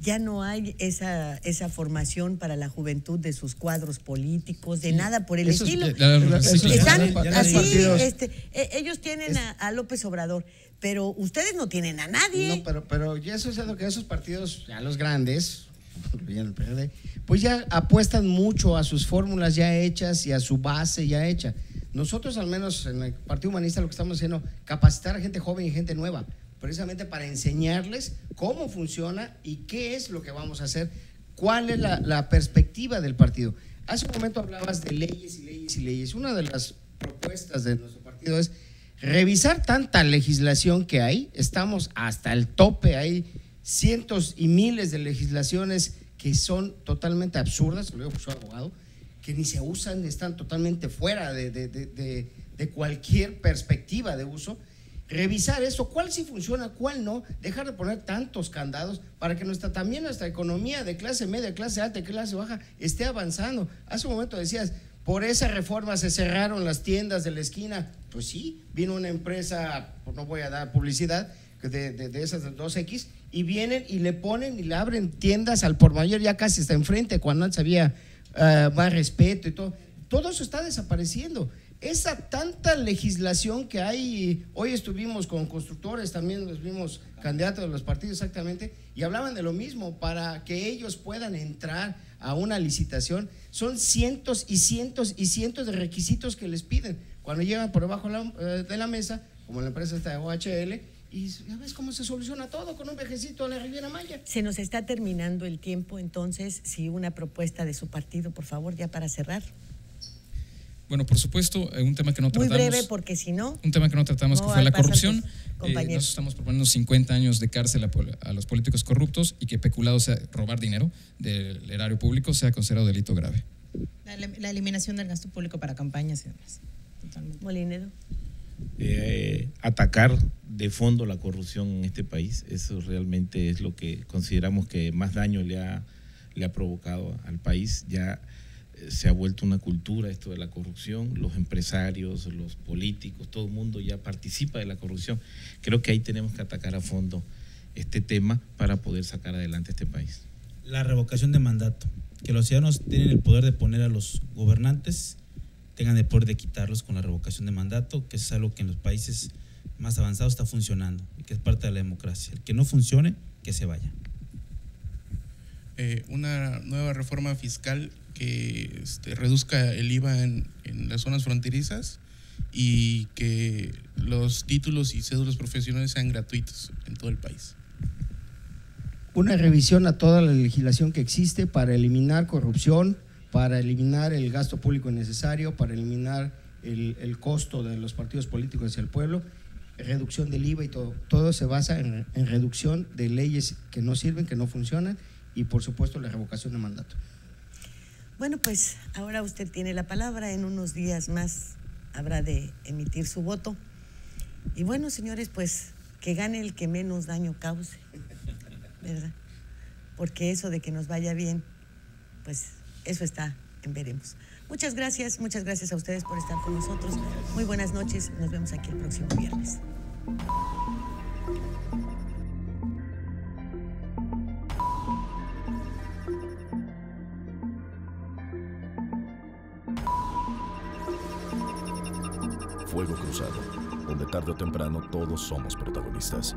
Ya no hay esa, esa formación para la juventud de sus cuadros políticos, de nada por el Eso estilo. Están así, este, eh, ellos tienen a, a López Obrador, pero ustedes no tienen a nadie. No, pero, pero ya eso es lo que esos partidos, ya los grandes, pues ya apuestan mucho a sus fórmulas ya hechas y a su base ya hecha. Nosotros, al menos en el Partido Humanista, lo que estamos haciendo, capacitar a gente joven y gente nueva, precisamente para enseñarles cómo funciona y qué es lo que vamos a hacer, cuál es la, la perspectiva del partido. Hace un momento hablabas de leyes y leyes y leyes. Una de las propuestas de nuestro partido es revisar tanta legislación que hay. Estamos hasta el tope, hay cientos y miles de legislaciones que son totalmente absurdas, lo digo por su abogado, que ni se usan, están totalmente fuera de, de- de- de- cualquier perspectiva de uso. Revisar eso, cuál sí funciona, cuál no, dejar de poner tantos candados para que nuestra, también nuestra economía de clase media, clase alta y clase baja esté avanzando. Hace un momento decías, por esa reforma se cerraron las tiendas de la esquina. Pues sí, vino una empresa, pues no voy a dar publicidad, de, de- esas del 2X, y vienen y le ponen y le abren tiendas al por mayor, ya casi está enfrente, cuando antes había ah, más respeto y todo. Todo eso está desapareciendo. Esa tanta legislación que hay, hoy estuvimos con constructores, también los vimos candidatos de los partidos exactamente, y hablaban de lo mismo, para que ellos puedan entrar a una licitación, son cientos y cientos y cientos de requisitos que les piden. Cuando llegan por debajo de la, eh, de la mesa, como la empresa está de OHL, y ya ves cómo se soluciona todo con un viajecito a la Riviera Maya. Se nos está terminando el tiempo, entonces, si una propuesta de su partido, por favor, ya para cerrar. Bueno, por supuesto, eh, un tema que no Muy tratamos. breve, porque si no, Un tema que no tratamos No que fue la corrupción. Eh, nosotros estamos proponiendo 50 años de cárcel a, pol- a los políticos corruptos y que peculado sea robar dinero del erario público sea considerado delito grave. La, la eliminación del gasto público para campañas y demás. Totalmente. Molinero. eh, atacar de fondo la corrupción en este país. Eso realmente es lo que consideramos que más daño le ha, le ha provocado al país. Ya se ha vuelto una cultura esto de la corrupción, los empresarios, los políticos, todo el mundo ya participa de la corrupción. Creo que ahí tenemos que atacar a fondo este tema para poder sacar adelante este país. La revocación de mandato, que los ciudadanos tienen el poder de poner a los gobernantes, tengan el poder de quitarlos con la revocación de mandato, que es algo que en los países más avanzados está funcionando y que es parte de la democracia. El que no funcione, que se vaya. Eh, una nueva reforma fiscal que este, reduzca el IVA en, las zonas fronterizas y que los títulos y cédulas profesionales sean gratuitos en todo el país. Una revisión a toda la legislación que existe para eliminar corrupción, para eliminar el gasto público innecesario, para eliminar el, el costo de los partidos políticos hacia el pueblo, reducción del IVA y todo. Todo se basa en, en reducción de leyes que no sirven, que no funcionan y por supuesto la revocación de mandato. Bueno, pues ahora usted tiene la palabra, en unos días más habrá de emitir su voto. Y bueno, señores, pues que gane el que menos daño cause, ¿verdad? Porque eso de que nos vaya bien, pues eso está en veremos. Muchas gracias, muchas gracias a ustedes por estar con nosotros. Muy buenas noches, nos vemos aquí el próximo viernes. Fuego Cruzado, donde tarde o temprano todos somos protagonistas.